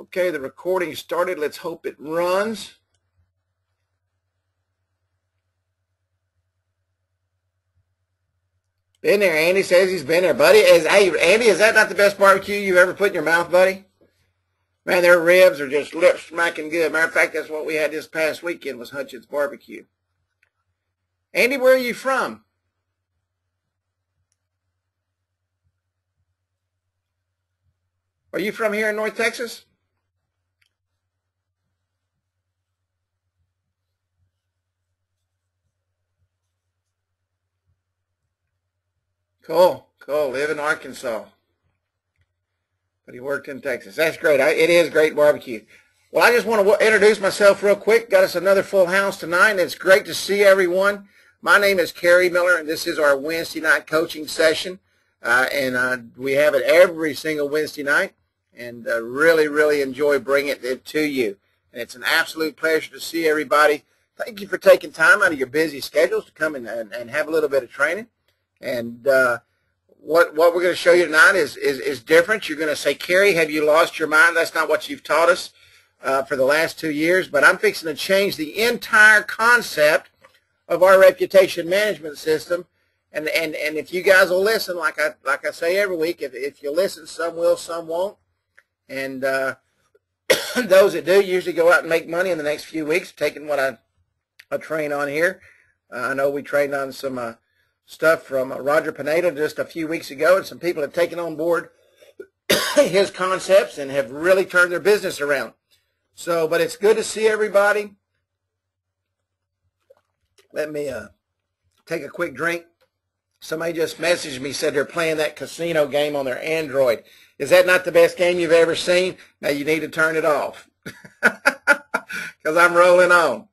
Okay, the recording started. Let's hope it runs. Been there. Andy says he's been there, buddy. Is hey, Andy, is that not the best barbecue you've ever put in your mouth, buddy? Man, their ribs are just lip smacking good. Matter of fact, that's what we had this past weekend was Hutchins Barbecue. Andy, where are you from? Are you from here in North Texas? Cool, cool. Live in Arkansas. But he worked in Texas. That's great. I, it is great barbecue. Well, I just want to introduce myself real quick. Got us another full house tonight, and it's great to see everyone. My name is Kerry Miller, and this is our Wednesday night coaching session. Uh, and uh, we have it every single Wednesday night, and uh, really, really enjoy bringing it to you. And it's an absolute pleasure to see everybody. Thank you for taking time out of your busy schedules to come and, and, and have a little bit of training. And uh, what what we're going to show you tonight is, is, is different. You're going to say, Kerry, have you lost your mind? That's not what you've taught us uh, for the last two years. But I'm fixing to change the entire concept of our reputation management system. And, and, and if you guys will listen, like I, like I say every week, if, if you listen, some will, some won't. And uh, those that do usually go out and make money in the next few weeks, taking what I, I train on here. Uh, I know we trained on some uh, stuff from uh, Roger Pineda just a few weeks ago, and some people have taken on board his concepts and have really turned their business around. So, but it's good to see everybody. Let me uh, take a quick drink. Somebody just messaged me, said they're playing that casino game on their Android. Is that not the best game you've ever seen? Now you need to turn it off because I'm rolling on.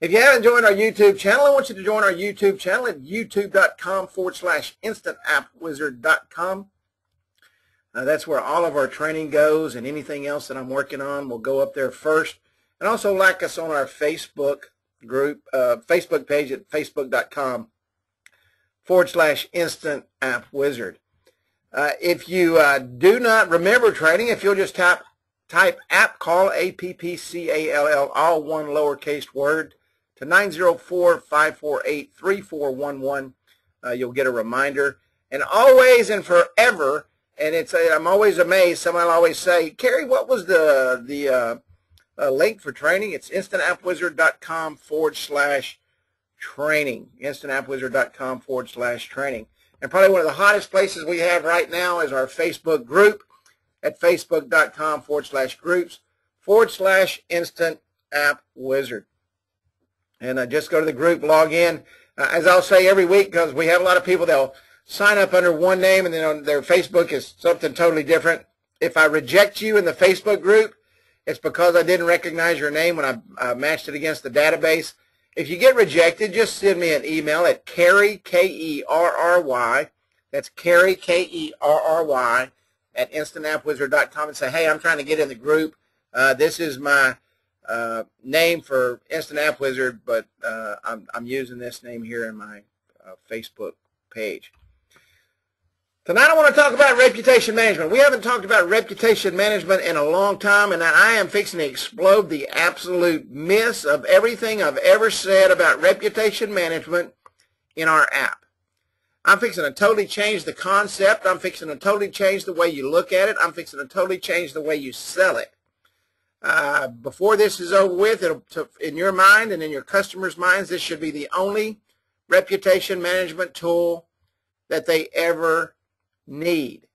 If you haven't joined our YouTube channel, I want you to join our YouTube channel at youtube.com forward slash instantappwizard.com. Uh, that's where all of our training goes and anything else that I'm working on will go up there first. And also like us on our Facebook group, uh, Facebook page at facebook.com forward slash instant app wizard. Uh, if you uh, do not remember training, if you'll just type, type app call, A-P-P-C-A-L-L, all one lowercase word, to 904-548-3411. Uh, you'll get a reminder. And always and forever, and it's I'm always amazed, someone will always say, Kerry, what was the, the uh, uh, link for training? It's instantappwizard.com forward slash training. Instantappwizard.com forward slash training. And probably one of the hottest places we have right now is our Facebook group at facebook.com forward slash groups forward slash instant app wizard and uh, just go to the group, log in. Uh, as I'll say every week, because we have a lot of people, they'll sign up under one name and then on their Facebook is something totally different. If I reject you in the Facebook group, it's because I didn't recognize your name when I matched it against the database. If you get rejected, just send me an email at Kerry, K-E-R-R-Y, that's Kerry, K-E-R-R-Y, at instantappwizard.com and say, hey, I'm trying to get in the group. Uh, this is my uh, name for Instant App Wizard, but uh, I'm, I'm using this name here in my uh, Facebook page. Tonight I want to talk about reputation management. We haven't talked about reputation management in a long time, and I am fixing to explode the absolute myths of everything I've ever said about reputation management in our app. I'm fixing to totally change the concept. I'm fixing to totally change the way you look at it. I'm fixing to totally change the way you sell it. Uh, before this is over with, to, in your mind and in your customers' minds, this should be the only reputation management tool that they ever need.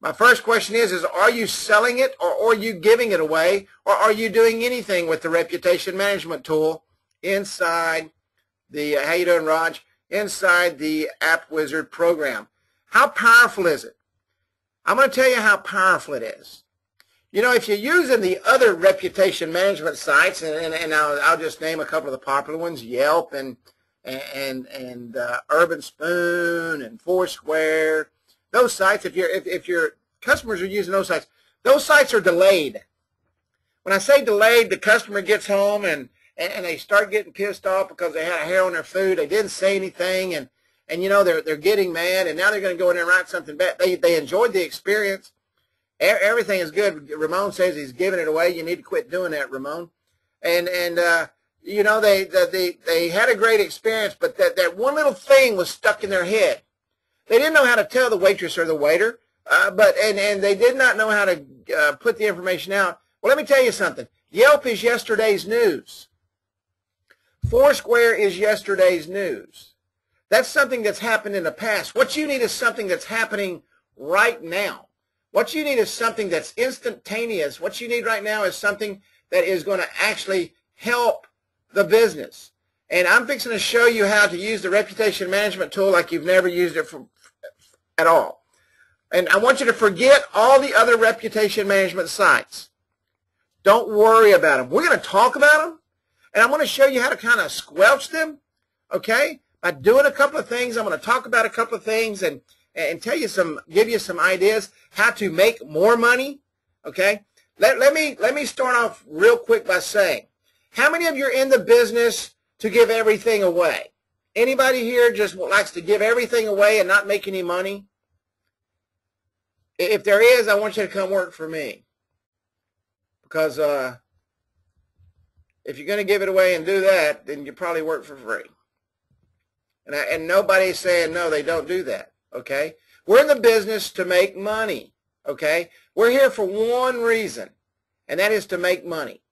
My first question is, is are you selling it or are you giving it away or are you doing anything with the reputation management tool inside the, uh, how you doing, Raj, inside the App Wizard program? How powerful is it? I'm going to tell you how powerful it is. You know, if you're using the other reputation management sites, and, and, and I'll, I'll, just name a couple of the popular ones, Yelp and and and uh, Urban Spoon and Foursquare, those sites, if, you if, if your customers are using those sites, those sites are delayed. When I say delayed, the customer gets home and, and they start getting pissed off because they had a hair on their food, they didn't say anything, and, and you know, they're, they're getting mad, and now they're going to go in and write something bad. They, they enjoyed the experience, everything is good. Ramon says he's giving it away. You need to quit doing that, Ramon. And and uh, you know they they they had a great experience, but that that one little thing was stuck in their head. They didn't know how to tell the waitress or the waiter, uh, but and and they did not know how to uh, put the information out. Well, let me tell you something. Yelp is yesterday's news. Foursquare is yesterday's news. That's something that's happened in the past. What you need is something that's happening right now. What you need is something that's instantaneous. What you need right now is something that is going to actually help the business. And I'm fixing to show you how to use the reputation management tool like you've never used it for, at all. And I want you to forget all the other reputation management sites. Don't worry about them. We're going to talk about them, and I'm going to show you how to kind of squelch them, okay? By doing a couple of things, I'm going to talk about a couple of things and, and tell you some, give you some ideas how to make more money, okay? Let, let, me, let me start off real quick by saying, how many of you are in the business to give everything away? Anybody here just likes to give everything away and not make any money? If there is, I want you to come work for me. Because uh, if you're going to give it away and do that, then you probably work for free. And, I, and nobody's saying, no, they don't do that. Okay? We're in the business to make money. Okay? We're here for one reason, and that is to make money.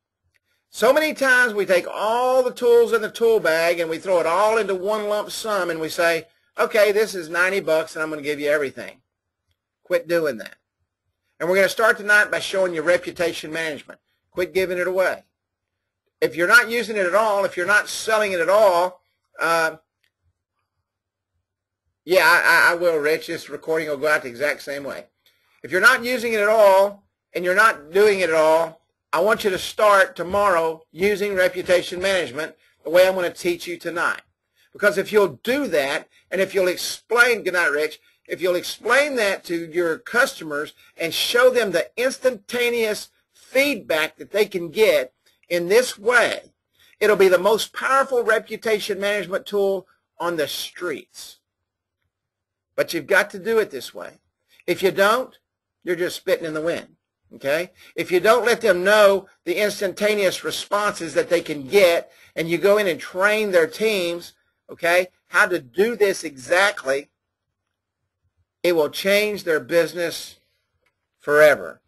So many times we take all the tools in the tool bag and we throw it all into one lump sum and we say, okay, this is 90 bucks and I'm going to give you everything. Quit doing that. And we're going to start tonight by showing you reputation management. Quit giving it away. If you're not using it at all, if you're not selling it at all, uh, yeah, I, I will, Rich. This recording will go out the exact same way. If you're not using it at all and you're not doing it at all, I want you to start tomorrow using reputation management the way I'm going to teach you tonight. Because if you'll do that, and if you'll explain, good night, Rich, if you'll explain that to your customers and show them the instantaneous feedback that they can get in this way, it'll be the most powerful reputation management tool on the streets. But you've got to do it this way. If you don't, you're just spitting in the wind. Okay? If you don't let them know the instantaneous responses that they can get and you go in and train their teams, okay, how to do this exactly, it will change their business forever.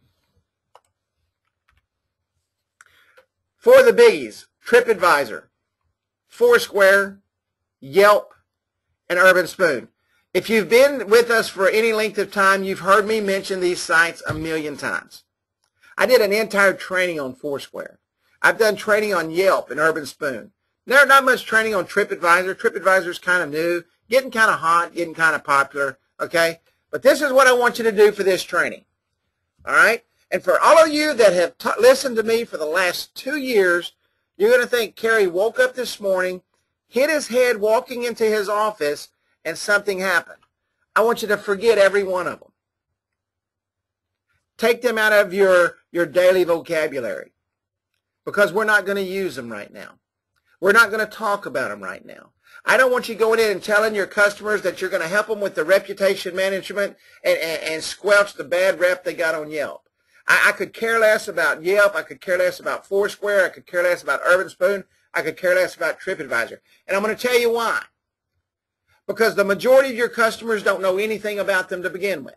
For the biggies, TripAdvisor, Foursquare, Yelp, and Urban Spoon. If you've been with us for any length of time, you've heard me mention these sites a million times. I did an entire training on Foursquare. I've done training on Yelp and Urban Spoon. There's not much training on TripAdvisor. TripAdvisor is kind of new, getting kind of hot, getting kind of popular, okay? But this is what I want you to do for this training, all right? And for all of you that have listened to me for the last two years, you're going to think Kerry woke up this morning, hit his head walking into his office, and something happened. I want you to forget every one of them. Take them out of your, your daily vocabulary because we're not going to use them right now. We're not going to talk about them right now. I don't want you going in and telling your customers that you're going to help them with the reputation management and, and, and squelch the bad rep they got on Yelp. I, I, could care less about Yelp. I could care less about Foursquare. I could care less about Urban Spoon. I could care less about TripAdvisor. And I'm going to tell you why. Because the majority of your customers don't know anything about them to begin with.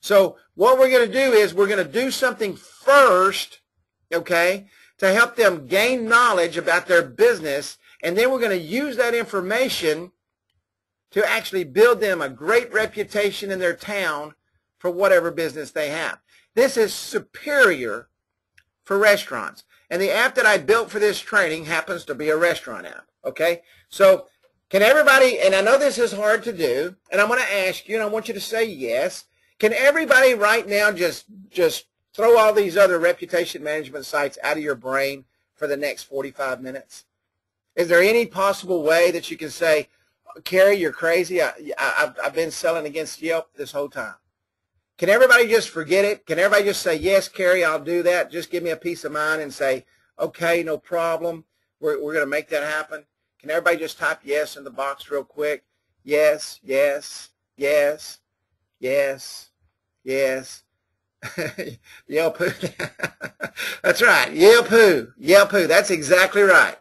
So what we're going to do is we're going to do something first, okay, to help them gain knowledge about their business, and then we're going to use that information to actually build them a great reputation in their town for whatever business they have. This is superior for restaurants. And the app that I built for this training happens to be a restaurant app, okay? So can everybody, and I know this is hard to do, and I'm going to ask you, and I want you to say yes, can everybody right now just just throw all these other reputation management sites out of your brain for the next 45 minutes? Is there any possible way that you can say, Kerry, you're crazy. I, I, I've been selling against Yelp this whole time. Can everybody just forget it? Can everybody just say, yes, Kerry, I'll do that. Just give me a peace of mind and say, okay, no problem. We're, we're going to make that happen. Can everybody just type yes in the box real quick? Yes, yes, yes, yes, Yes. Who? That's right. Yelp who? That's exactly right.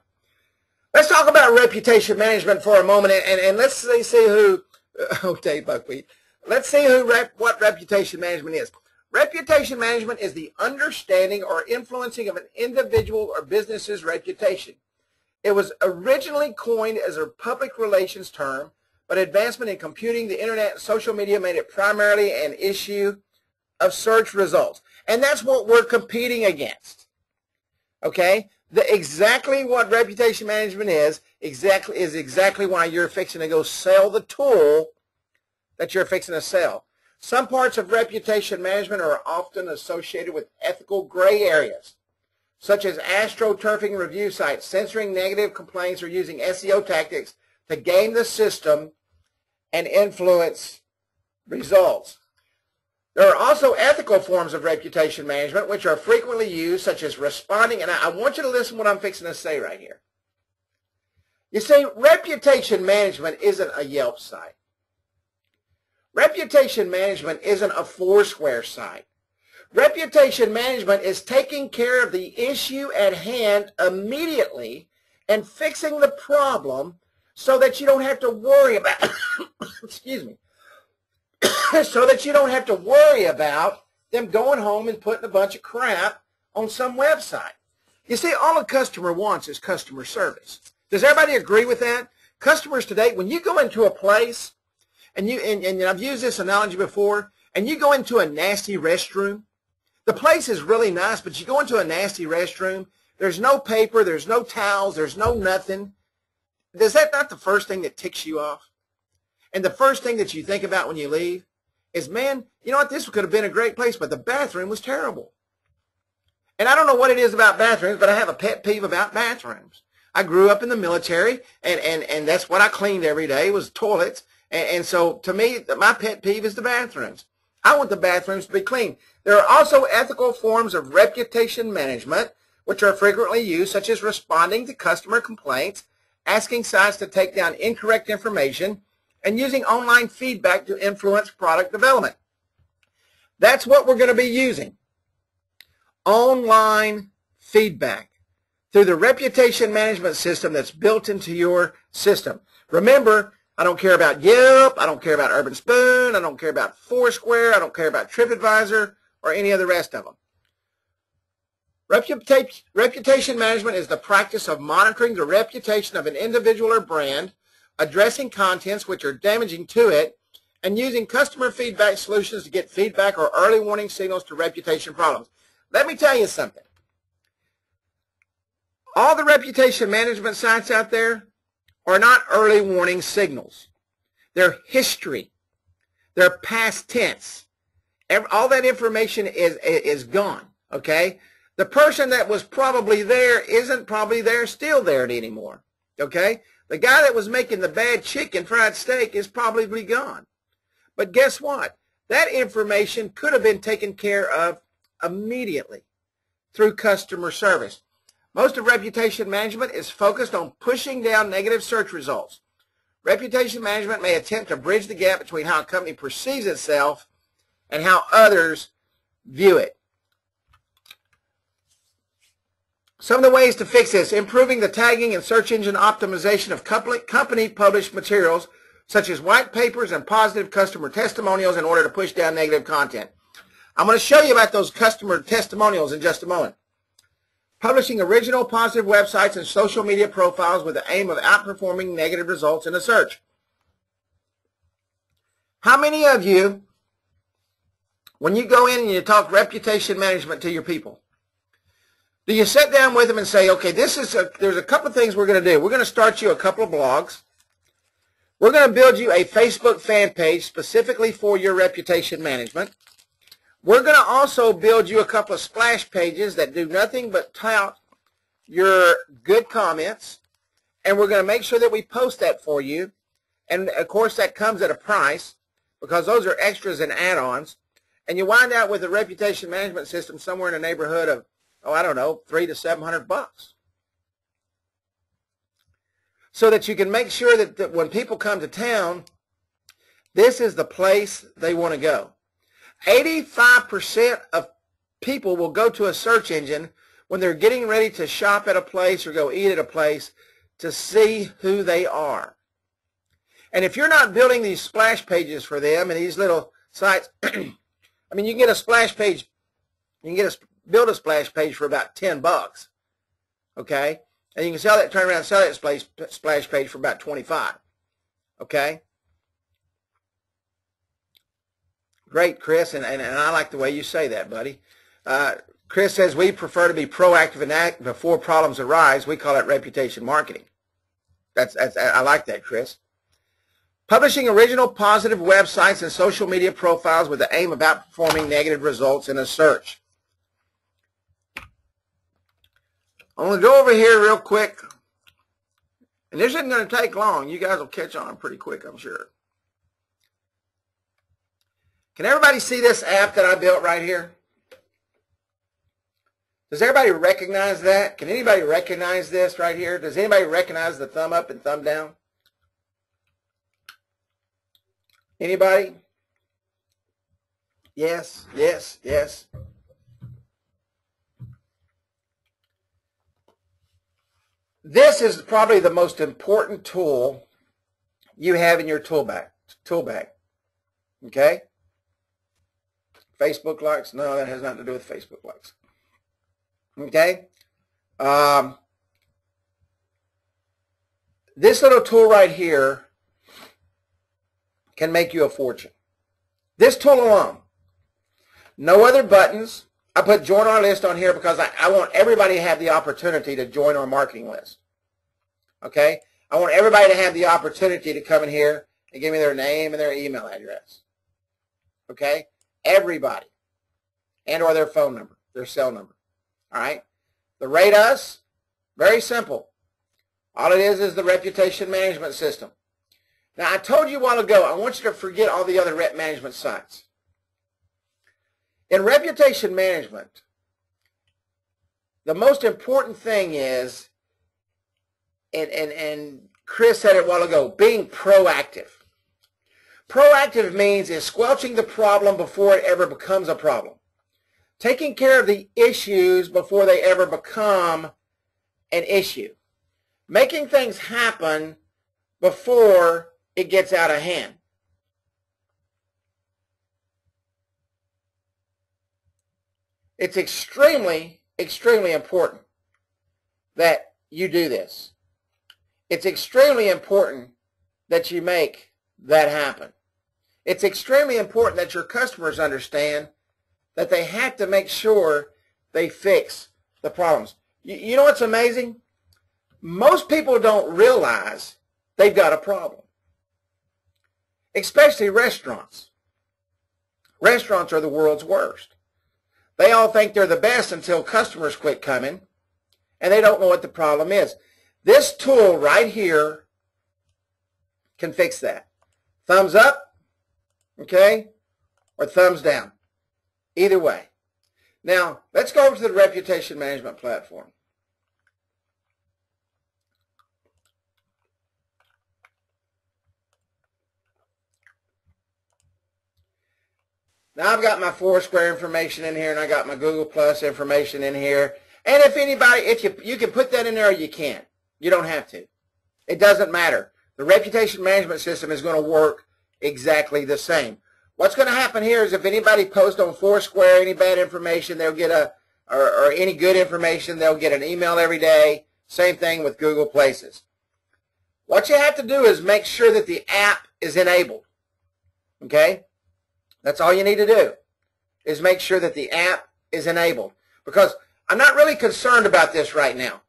Let's talk about reputation management for a moment, and, and, and let's see, see who, oh, Dave Buckwheat. Let's see who rep, what reputation management is. Reputation management is the understanding or influencing of an individual or business's reputation. It was originally coined as a public relations term, but advancement in computing, the internet, and social media made it primarily an issue of search results. And that's what we're competing against. Okay? The, exactly what reputation management is, exactly is exactly why you're fixing to go sell the tool that you're fixing to sell. Some parts of reputation management are often associated with ethical gray areas, such as astroturfing review sites, censoring negative complaints, or using SEO tactics to game the system and influence results. There are also ethical forms of reputation management which are frequently used, such as responding, and I, want you to listen to what I'm fixing to say right here. You see, reputation management isn't a Yelp site. Reputation management isn't a Foursquare site. Reputation management is taking care of the issue at hand immediately and fixing the problem so that you don't have to worry about, excuse me, so that you don't have to worry about them going home and putting a bunch of crap on some website. You see, all a customer wants is customer service. Does everybody agree with that? Customers today, when you go into a place, and you and, and I've used this analogy before, and you go into a nasty restroom, the place is really nice, but you go into a nasty restroom, there's no paper, there's no towels, there's no nothing. Is that not the first thing that ticks you off? And the first thing that you think about when you leave is, man, you know what? This could have been a great place, but the bathroom was terrible. And I don't know what it is about bathrooms, but I have a pet peeve about bathrooms. I grew up in the military, and, and, and that's what I cleaned every day was toilets. And, and so to me, my pet peeve is the bathrooms. I want the bathrooms to be clean. There are also ethical forms of reputation management, which are frequently used, such as responding to customer complaints, asking sites to take down incorrect information, and using online feedback to influence product development. That's what we're going to be using. Online feedback through the reputation management system that's built into your system. Remember, I don't care about Yelp, I don't care about Urban Spoon, I don't care about Foursquare, I don't care about TripAdvisor, or any of the rest of them. Reputation management is the practice of monitoring the reputation of an individual or brand addressing contents which are damaging to it, and using customer feedback solutions to get feedback or early warning signals to reputation problems. Let me tell you something. All the reputation management sites out there are not early warning signals. They're history. They're past tense. all that information is, is gone, okay? The person that was probably there isn't probably there, still there anymore, okay? The guy that was making the bad chicken fried steak is probably gone. But guess what? That information could have been taken care of immediately through customer service. Most of reputation management is focused on pushing down negative search results. Reputation management may attempt to bridge the gap between how a company perceives itself and how others view it. Some of the ways to fix this, improving the tagging and search engine optimization of company published materials, such as white papers and positive customer testimonials in order to push down negative content. I'm going to show you about those customer testimonials in just a moment. Publishing original positive websites and social media profiles with the aim of outperforming negative results in a search. How many of you, when you go in and you talk reputation management to your people, do you sit down with them and say, okay, this is a, there's a couple of things we're going to do. We're going to start you a couple of blogs. We're going to build you a Facebook fan page specifically for your reputation management. We're going to also build you a couple of splash pages that do nothing but tout your good comments. And we're going to make sure that we post that for you. And of course, that comes at a price because those are extras and add-ons. And you wind out with a reputation management system somewhere in the neighborhood of oh, I don't know, three to seven hundred bucks. So that you can make sure that, that when people come to town, this is the place they want to go. 85% of people will go to a search engine when they're getting ready to shop at a place or go eat at a place to see who they are. And if you're not building these splash pages for them and these little sites, I mean, you can get a splash page, you can get a build a splash page for about 10 bucks. Okay? And you can sell that, turn around and sell that splash, splash page for about 25. Okay? Great, Chris, and, and, and I like the way you say that, buddy. Uh, Chris says we prefer to be proactive and act before problems arise. We call that reputation marketing. That's, that's I like that, Chris. Publishing original positive websites and social media profiles with the aim of outperforming negative results in a search. I'm going to go over here real quick. And this isn't going to take long. You guys will catch on pretty quick, I'm sure. Can everybody see this app that I built right here? Does everybody recognize that? Can anybody recognize this right here? Does anybody recognize the thumb up and thumb down? Anybody? Yes, yes, yes. This is probably the most important tool you have in your tool bag. Tool bag. Okay? Facebook likes? No, that has nothing to do with Facebook likes. Okay? Um, this little tool right here can make you a fortune. This tool alone. No other buttons, I put join our list on here because I, I want everybody to have the opportunity to join our marketing list. Okay? I want everybody to have the opportunity to come in here and give me their name and their email address. Okay? Everybody. And or their phone number, their cell number. All right? The rate us, very simple. All it is is the reputation management system. Now, I told you a while ago, I want you to forget all the other rep management sites. In reputation management, the most important thing is, and, and, and Chris said it a while ago, being proactive. Proactive means is squelching the problem before it ever becomes a problem. Taking care of the issues before they ever become an issue. Making things happen before it gets out of hand. It's extremely, extremely important that you do this. It's extremely important that you make that happen. It's extremely important that your customers understand that they have to make sure they fix the problems. You, you know what's amazing? Most people don't realize they've got a problem, especially restaurants. Restaurants are the world's worst. They all think they're the best until customers quit coming, and they don't know what the problem is. This tool right here can fix that. Thumbs up, okay, or thumbs down. Either way. Now, let's go over to the reputation management platform. Now I've got my Foursquare information in here and I got my Google Plus information in here. And if anybody, if you, you can put that in there or you can't. You don't have to. It doesn't matter. The reputation management system is going to work exactly the same. What's going to happen here is if anybody posts on Foursquare any bad information, they'll get a, or, or any good information, they'll get an email every day. Same thing with Google Places. What you have to do is make sure that the app is enabled. Okay? That's all you need to do is make sure that the app is enabled. Because I'm not really concerned about this right now.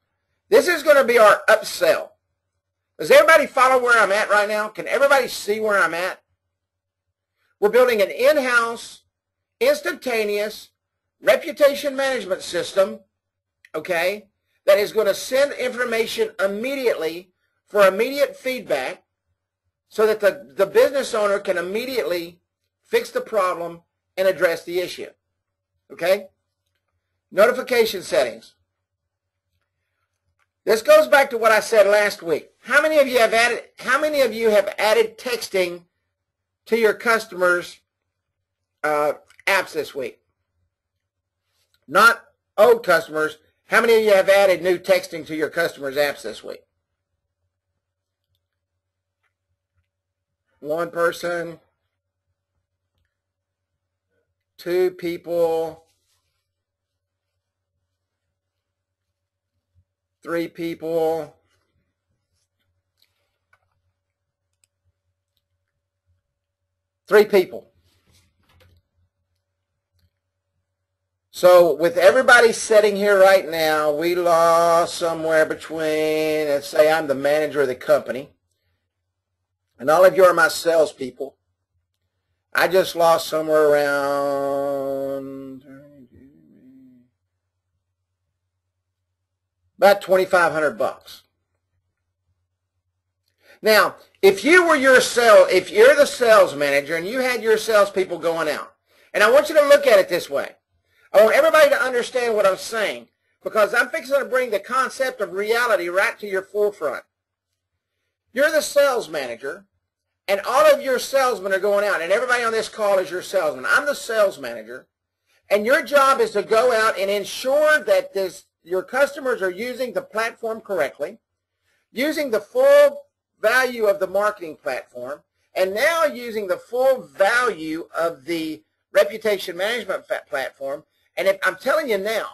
This is going to be our upsell. Does everybody follow where I'm at right now? Can everybody see where I'm at? We're building an in-house, instantaneous reputation management system, okay, that is going to send information immediately for immediate feedback so that the, the business owner can immediately fix the problem, and address the issue. Okay? Notification settings. This goes back to what I said last week. How many of you have added how many of you have added texting to your customers uh, apps this week? Not old customers. How many of you have added new texting to your customers' apps this week? One person, two people, three people, three people. So with everybody sitting here right now, we lost somewhere between, let's say I'm the manager of the company, and all of you are my salespeople. I just lost somewhere around about 2,500 bucks. Now, if you were your sale, if you're the sales manager and you had your salespeople going out, and I want you to look at it this way. I want everybody to understand what I'm saying because I'm fixing to bring the concept of reality right to your forefront. You're the sales manager, and all of your salesmen are going out, and everybody on this call is your salesman. I'm the sales manager, and your job is to go out and ensure that this, your customers are using the platform correctly, using the full value of the marketing platform, and now using the full value of the reputation management platform. And if I'm telling you now,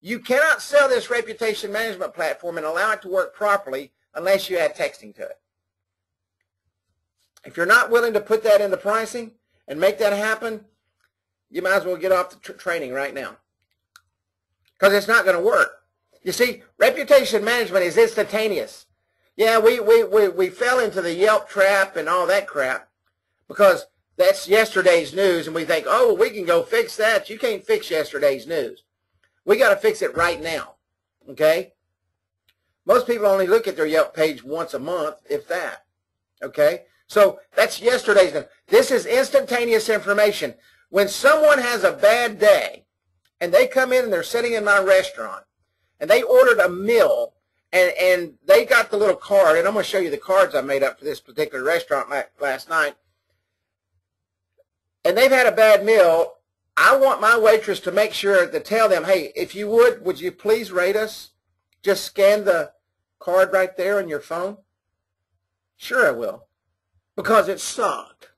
you cannot sell this reputation management platform and allow it to work properly unless you add texting to it. If you're not willing to put that in the pricing and make that happen, you might as well get off the tr training right now because it's not going to work. You see, reputation management is instantaneous. Yeah, we, we, we, we fell into the Yelp trap and all that crap because that's yesterday's news and we think, oh, we can go fix that. You can't fix yesterday's news. We got to fix it right now. Okay? Most people only look at their Yelp page once a month, if that. Okay? So that's yesterday's news. This is instantaneous information. When someone has a bad day and they come in and they're sitting in my restaurant and they ordered a meal and, and they got the little card, and I'm going to show you the cards I made up for this particular restaurant last night. And they've had a bad meal. I want my waitress to make sure to tell them, hey, if you would, would you please rate us? Just scan the card right there on your phone. Sure I will. Because it sucked.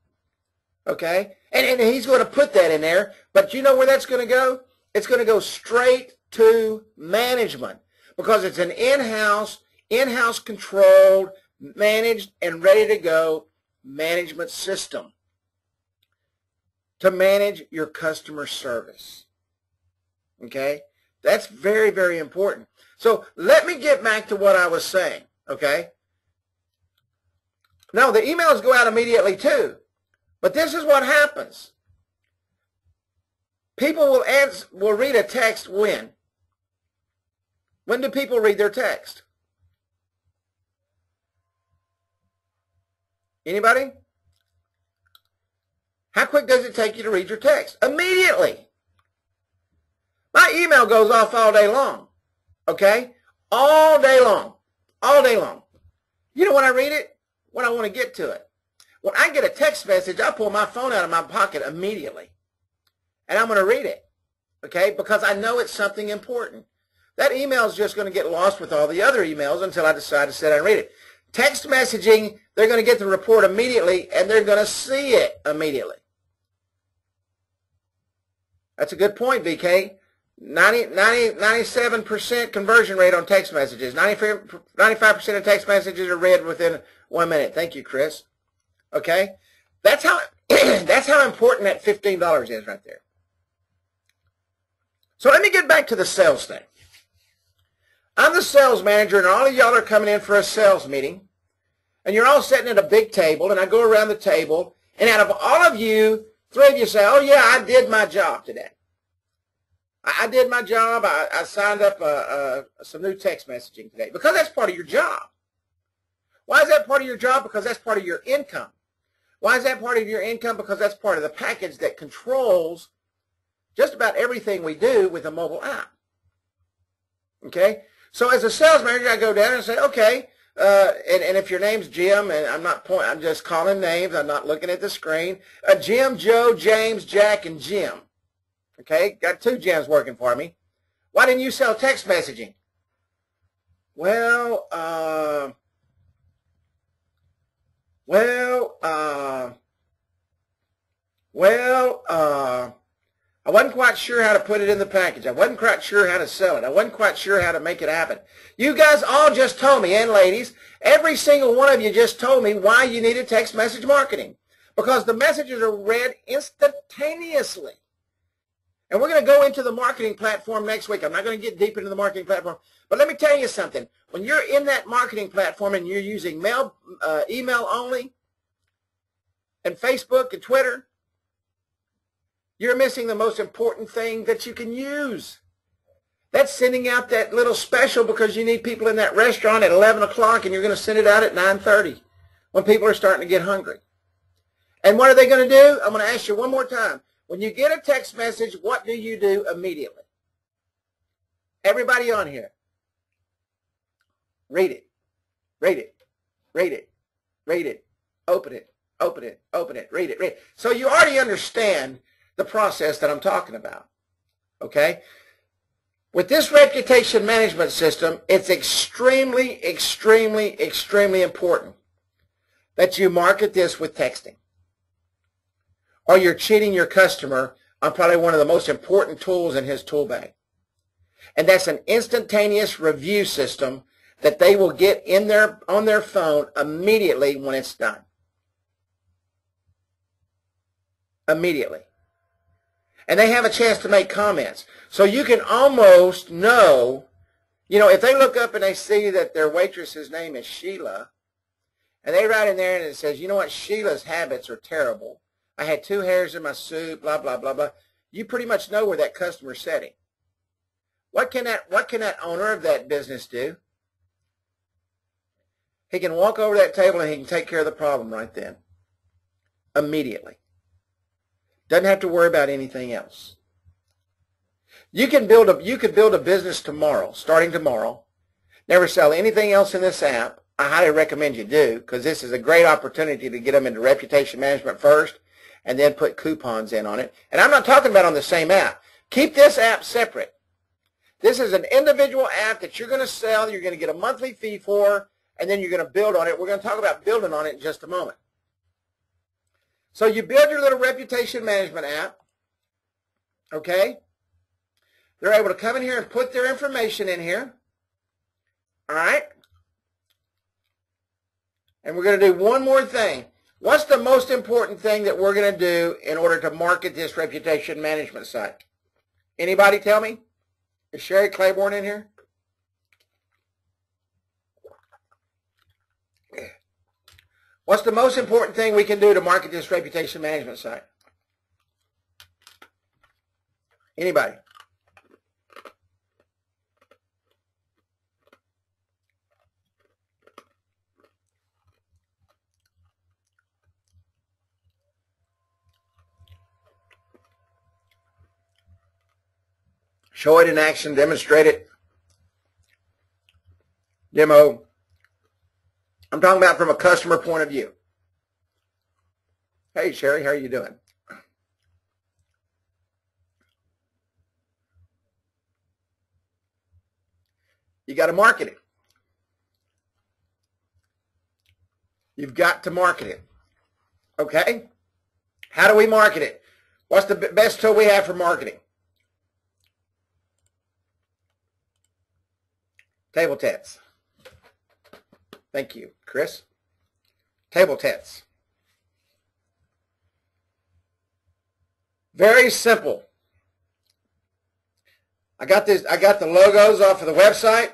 Okay? And, and he's going to put that in there. But you know where that's going to go? It's going to go straight to management because it's an in-house, in-house controlled, managed, and ready to go management system to manage your customer service. Okay? That's very, very important. So let me get back to what I was saying. Okay? Now, the emails go out immediately too. But this is what happens. People will, answer, will read a text when? When do people read their text? Anybody? How quick does it take you to read your text? Immediately. My email goes off all day long. Okay? All day long. All day long. You know when I read it? When I want to get to it. When I get a text message, I pull my phone out of my pocket immediately. And I'm going to read it. Okay? Because I know it's something important. That email is just going to get lost with all the other emails until I decide to sit down and read it. Text messaging, they're going to get the report immediately, and they're going to see it immediately. That's a good point, VK. 90, 90, 97% conversion rate on text messages. 95% of text messages are read within one minute. Thank you, Chris. Okay? That's how, that's how important that $15 is right there. So let me get back to the sales thing. I'm the sales manager, and all of y'all are coming in for a sales meeting, and you're all sitting at a big table, and I go around the table, and out of all of you, three of you say, oh, yeah, I did my job today. I, I did my job. I, I signed up uh, uh, some new text messaging today because that's part of your job. Why is that part of your job? Because that's part of your income. Why is that part of your income? Because that's part of the package that controls just about everything we do with a mobile app. Okay? So as a sales manager, I go down and say, okay, uh, and, and if your name's Jim, and I'm not point, I'm just calling names. I'm not looking at the screen. Uh, Jim, Joe, James, Jack, and Jim. Okay, got two Jims working for me. Why didn't you sell text messaging? Well, uh, well, uh, well, uh, I wasn't quite sure how to put it in the package. I wasn't quite sure how to sell it. I wasn't quite sure how to make it happen. You guys all just told me, and ladies, every single one of you just told me why you needed text message marketing. Because the messages are read instantaneously. And we're going to go into the marketing platform next week. I'm not going to get deep into the marketing platform. But let me tell you something. When you're in that marketing platform and you're using mail, uh, email only, and Facebook and Twitter, you're missing the most important thing that you can use. That's sending out that little special because you need people in that restaurant at 11 o'clock and you're going to send it out at 9.30 when people are starting to get hungry. And what are they going to do? I'm going to ask you one more time. When you get a text message, what do you do immediately? Everybody on here, read it, read it, read it, read it, open it, open it, open it, read it, read it. So you already understand the process that I'm talking about. Okay? With this reputation management system, it's extremely, extremely, extremely important that you market this with texting. Or you're cheating your customer on probably one of the most important tools in his tool bag. And that's an instantaneous review system that they will get in their on their phone immediately when it's done. Immediately and they have a chance to make comments. So you can almost know, you know, if they look up and they see that their waitress's name is Sheila, and they write in there and it says, you know what, Sheila's habits are terrible. I had two hairs in my soup, blah, blah, blah, blah. You pretty much know where that customer's setting. What can that, what can that owner of that business do? He can walk over that table and he can take care of the problem right then. Immediately. Doesn't have to worry about anything else. You can build a you could build a business tomorrow, starting tomorrow. Never sell anything else in this app. I highly recommend you do because this is a great opportunity to get them into reputation management first and then put coupons in on it. And I'm not talking about on the same app. Keep this app separate. This is an individual app that you're going to sell, you're going to get a monthly fee for, and then you're going to build on it. We're going to talk about building on it in just a moment. So you build your little reputation management app, okay? They're able to come in here and put their information in here, all right? And we're going to do one more thing. What's the most important thing that we're going to do in order to market this reputation management site? Anybody tell me? Is Sherry Claiborne in here? What's the most important thing we can do to market this reputation management site? Anybody? Show it in action, demonstrate it. Demo. I'm talking about from a customer point of view. Hey, Sherry, how are you doing? You got to market it. You've got to market it. Okay? How do we market it? What's the best tool we have for marketing? Table tents. Thank you, Chris. Table tents. Very simple. I got this. I got the logos off of the website.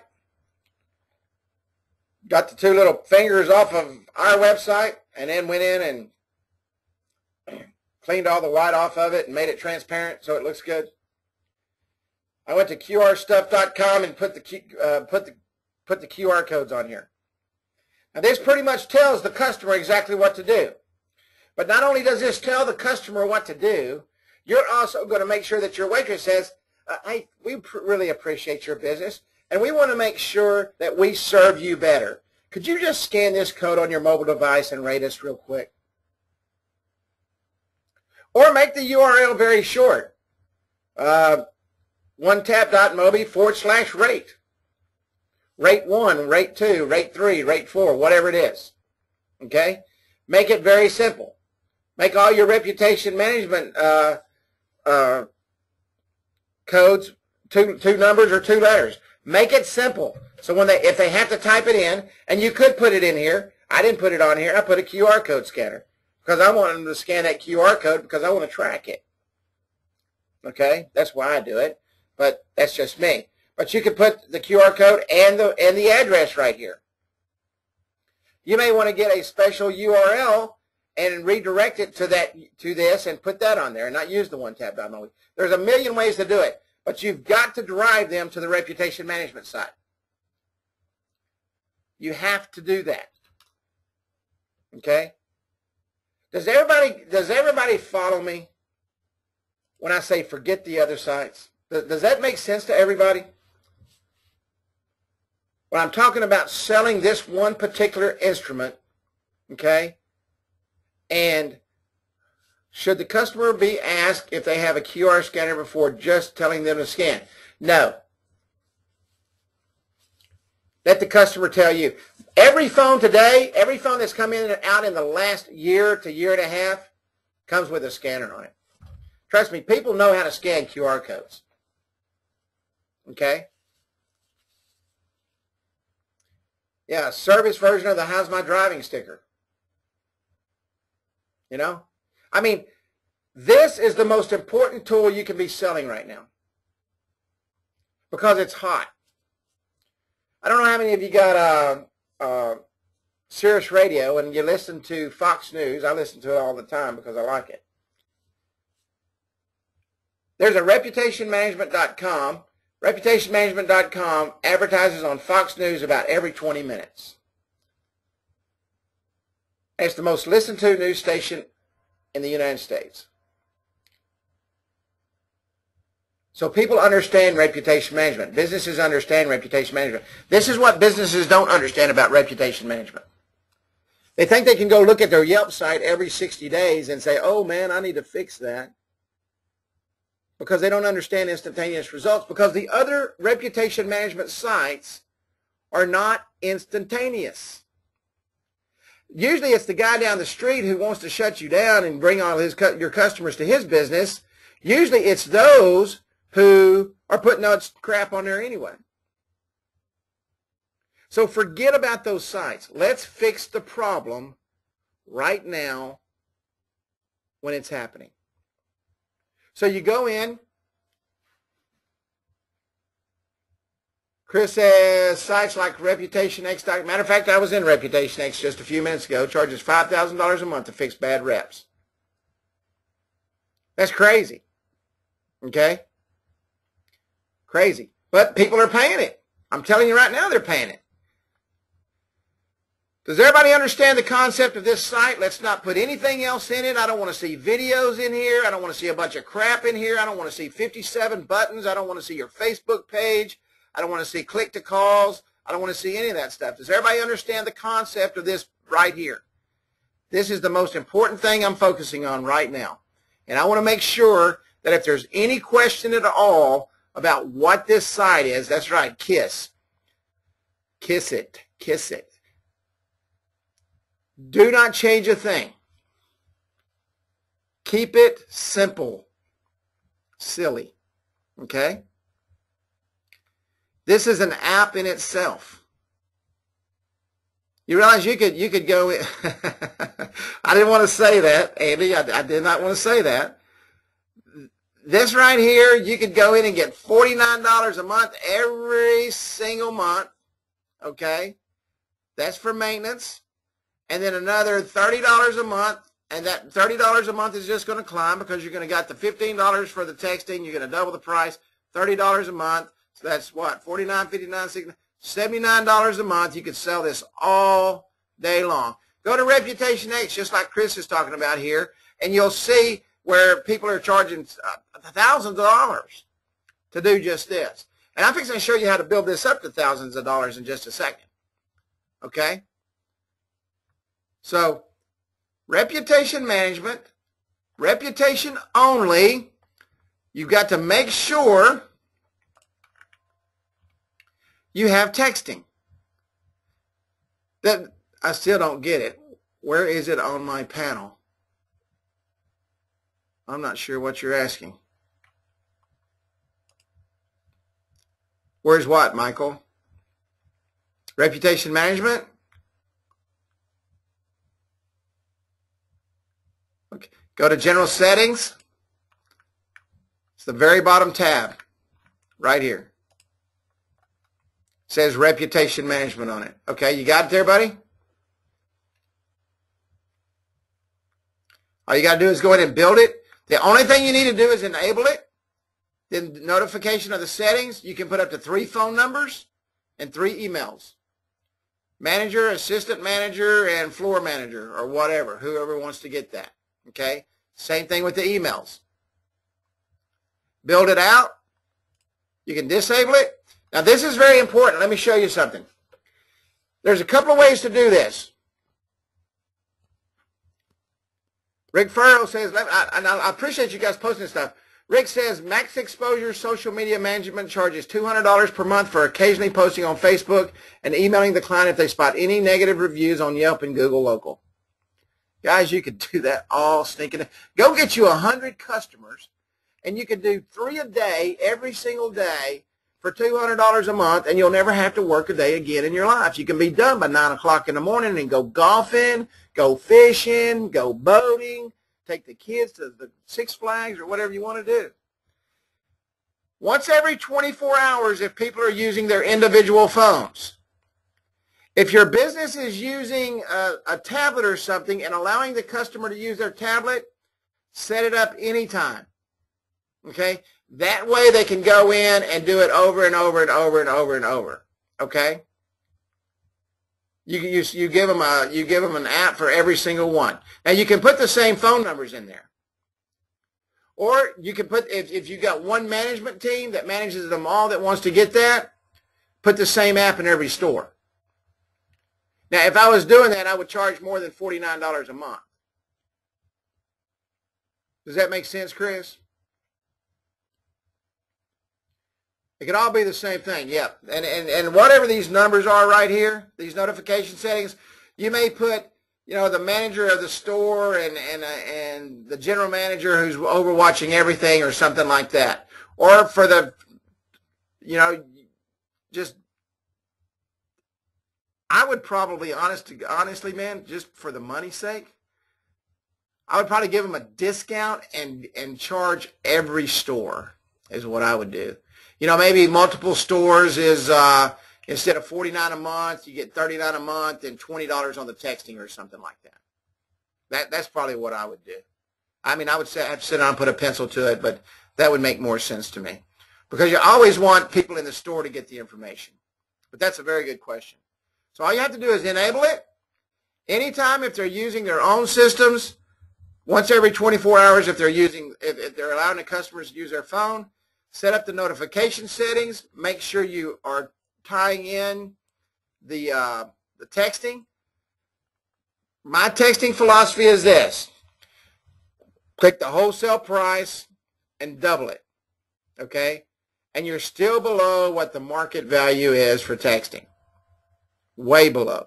Got the two little fingers off of our website, and then went in and cleaned all the white off of it and made it transparent so it looks good. I went to QRstuff.com and put the uh, put the put the QR codes on here. Now this pretty much tells the customer exactly what to do. But not only does this tell the customer what to do, you're also going to make sure that your waitress says, uh, hey, we really appreciate your business, and we want to make sure that we serve you better. Could you just scan this code on your mobile device and rate us real quick? Or make the URL very short. Uh, onetap.mobi forward slash rate. Rate 1, rate 2, rate 3, rate 4, whatever it is. Okay? Make it very simple. Make all your reputation management uh, uh, codes two, two numbers or two letters. Make it simple. So when they, if they have to type it in, and you could put it in here, I didn't put it on here, I put a QR code scanner because I want them to scan that QR code because I want to track it. Okay? That's why I do it, but that's just me. But you could put the QR code and the, and the address right here. You may want to get a special URL and redirect it to that to this and put that on there and not use the one tab download. There's a million ways to do it, but you've got to drive them to the reputation management site. You have to do that. Okay? Does everybody does everybody follow me when I say forget the other sites? Does that make sense to everybody? When I'm talking about selling this one particular instrument, okay, and should the customer be asked if they have a QR scanner before just telling them to scan? No. Let the customer tell you. Every phone today, every phone that's come in and out in the last year to year and a half comes with a scanner on it. Trust me, people know how to scan QR codes. Okay? Yeah, service version of the How's My Driving sticker. You know? I mean, this is the most important tool you can be selling right now because it's hot. I don't know how many of you got uh, uh, Sirius Radio and you listen to Fox News. I listen to it all the time because I like it. There's a reputationmanagement.com. Reputationmanagement.com advertises on Fox News about every 20 minutes. It's the most listened to news station in the United States. So people understand reputation management. Businesses understand reputation management. This is what businesses don't understand about reputation management. They think they can go look at their Yelp site every 60 days and say, oh man, I need to fix that. Because they don't understand instantaneous results because the other reputation management sites are not instantaneous. Usually it's the guy down the street who wants to shut you down and bring all his your customers to his business. Usually it's those who are putting out crap on there anyway. So forget about those sites. Let's fix the problem right now when it's happening. So you go in, Chris says sites like Reputation X. Matter of fact, I was in Reputation X just a few minutes ago. Charges $5,000 a month to fix bad reps. That's crazy. Okay? Crazy. But people are paying it. I'm telling you right now they're paying it. Does everybody understand the concept of this site? Let's not put anything else in it. I don't want to see videos in here. I don't want to see a bunch of crap in here. I don't want to see 57 buttons. I don't want to see your Facebook page. I don't want to see click to calls. I don't want to see any of that stuff. Does everybody understand the concept of this right here? This is the most important thing I'm focusing on right now. And I want to make sure that if there's any question at all about what this site is, that's right, KISS. Kiss it. Kiss it. Do not change a thing. Keep it simple. Silly. Okay? This is an app in itself. You realize you could you could go. I didn't want to say that, Andy. I, I did not want to say that. This right here, you could go in and get forty nine dollars a month every single month. Okay, that's for maintenance, and then another thirty dollars a month. And that thirty dollars a month is just going to climb because you're going to got the fifteen dollars for the texting. You're going to double the price. Thirty dollars a month so that's what, $49, $59, $79 a month. You could sell this all day long. Go to Reputation X, just like Chris is talking about here, and you'll see where people are charging uh, thousands of dollars to do just this. And I'm fixing to show you how to build this up to thousands of dollars in just a second. Okay? So, reputation management, reputation only, you've got to make sure you have texting. That I still don't get it. Where is it on my panel? I'm not sure what you're asking. Where's what, Michael? Reputation management? Okay. Go to general settings. It's the very bottom tab right here. It says reputation management on it. Okay, you got it there, buddy? All you got to do is go ahead and build it. The only thing you need to do is enable it. Then notification of the settings, you can put up to three phone numbers and three emails. Manager, assistant manager, and floor manager, or whatever, whoever wants to get that. Okay? Same thing with the emails. Build it out. You can disable it. Now this is very important. Let me show you something. There's a couple of ways to do this. Rick Farrell says, and I appreciate you guys posting stuff. Rick says max exposure social media management charges $200 per month for occasionally posting on Facebook and emailing the client if they spot any negative reviews on Yelp and Google Local. Guys, you could do that all stinking. Go get you 100 customers and you could do three a day every single day for $200 a month and you'll never have to work a day again in your life. You can be done by 9 o'clock in the morning and go golfing, go fishing, go boating, take the kids to the Six Flags or whatever you want to do. Once every 24 hours if people are using their individual phones. If your business is using a, a, tablet or something and allowing the customer to use their tablet, set it up anytime. Okay? That way they can go in and do it over and over and over and over and over. Okay? You, you, you give them a you give them an app for every single one. Now you can put the same phone numbers in there, or you can put if if you got one management team that manages them all that wants to get that, put the same app in every store. Now if I was doing that, I would charge more than forty nine dollars a month. Does that make sense, Chris? It could all be the same thing, yep. And, and, and whatever these numbers are right here, these notification settings, you may put, you know, the manager of the store and, and, uh, and the general manager who's overwatching everything or something like that. Or for the, you know, just, I would probably, honest, honestly, man, just for the money's sake, I would probably give them a discount and, and charge every store is what I would do you know, maybe multiple stores is uh, instead of 49 a month, you get 39 a month and $20 on the texting or something like that. That That's probably what I would do. I mean, I would say, have to sit down and put a pencil to it, but that would make more sense to me. Because you always want people in the store to get the information. But that's a very good question. So all you have to do is enable it. Anytime if they're using their own systems, once every 24 hours if they're using, if, if they're allowing the customers to use their phone, set up the notification settings, make sure you are tying in the, uh, the texting. My texting philosophy is this. Click the wholesale price and double it, okay? And you're still below what the market value is for texting. Way below,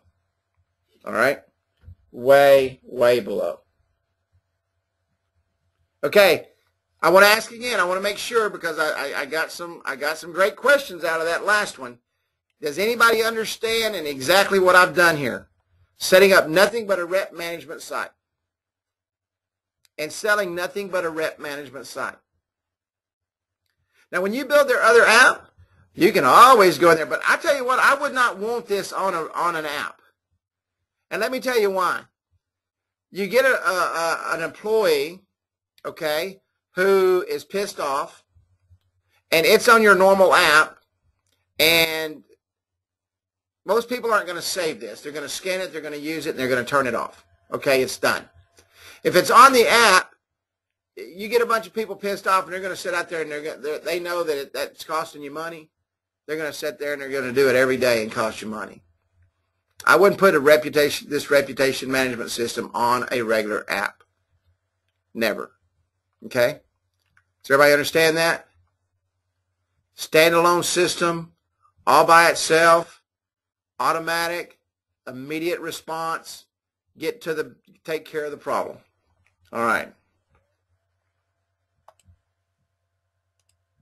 all right? Way, way below. Okay, I want to ask again. I want to make sure because I, I, I, got some I got some great questions out of that last one. Does anybody understand and exactly what I've done here? Setting up nothing but a rep management site and selling nothing but a rep management site. Now, when you build their other app, you can always go in there. But I tell you what, I would not want this on a on an app. And let me tell you why. You get a, a, a an employee, okay, who is pissed off and it's on your normal app and most people aren't going to save this. They're going to scan it, they're going to use it, and they're going to turn it off. Okay, it's done. If it's on the app, you get a bunch of people pissed off and they're going to sit out there and they're, to, they know that it, that's costing you money. They're going to sit there and they're going to do it every day and cost you money. I wouldn't put a reputation, this reputation management system on a regular app. Never. Okay? Does everybody understand that? Standalone system, all by itself, automatic, immediate response, get to the, take care of the problem. All right.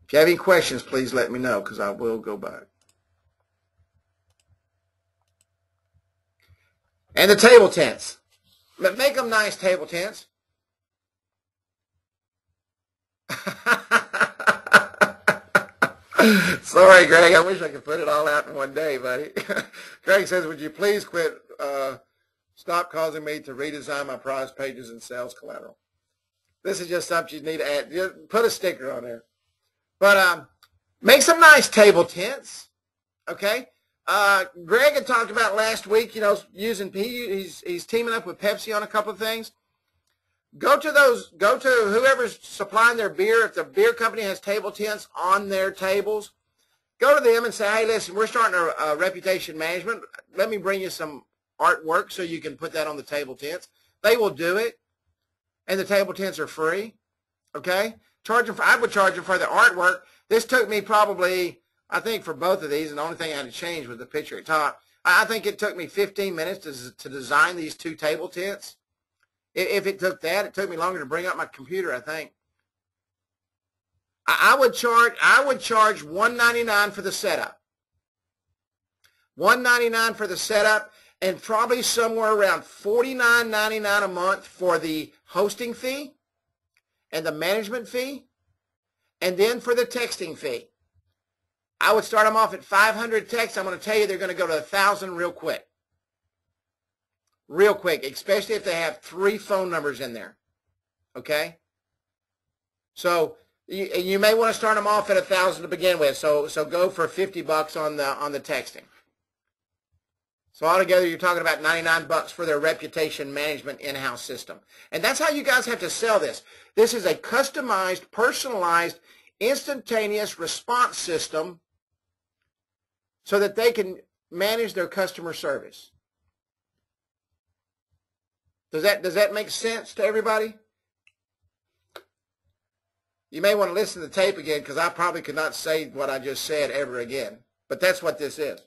If you have any questions, please let me know because I will go back. And the table tents. Make them nice table tents. Sorry, Greg. I wish I could put it all out in one day, buddy. Greg says, would you please quit, uh, stop causing me to redesign my prize pages and sales collateral. This is just something you need to add. Just put a sticker on there. But um, make some nice table tents, okay? Uh, Greg had talked about last week, you know, using he's he's teaming up with Pepsi on a couple of things. Go to those, go to whoever's supplying their beer. If the beer company has table tents on their tables, go to them and say, hey, listen, we're starting a, a reputation management. Let me bring you some artwork so you can put that on the table tents. They will do it, and the table tents are free. Okay, charge them. For, I would charge them for the artwork. This took me probably I think for both of these, and the only thing I had to change was the picture at top. I think it took me 15 minutes to, to design these two table tents. If it took that, it took me longer to bring up my computer, I think. I would charge I would charge 199 for the setup. 199 for the setup and probably somewhere around 49.99 a month for the hosting fee and the management fee and then for the texting fee. I would start them off at 500 texts. I'm going to tell you they're going to go to 1,000 real quick. Real quick, especially if they have three phone numbers in there. Okay? So you, you may want to start them off at 1,000 to begin with. So, so go for 50 bucks on the, on the texting. So altogether, you're talking about 99 bucks for their reputation management in-house system. And that's how you guys have to sell this. This is a customized, personalized, instantaneous response system so that they can manage their customer service. Does that, does that make sense to everybody? You may want to listen to the tape again because I probably could not say what I just said ever again. But that's what this is.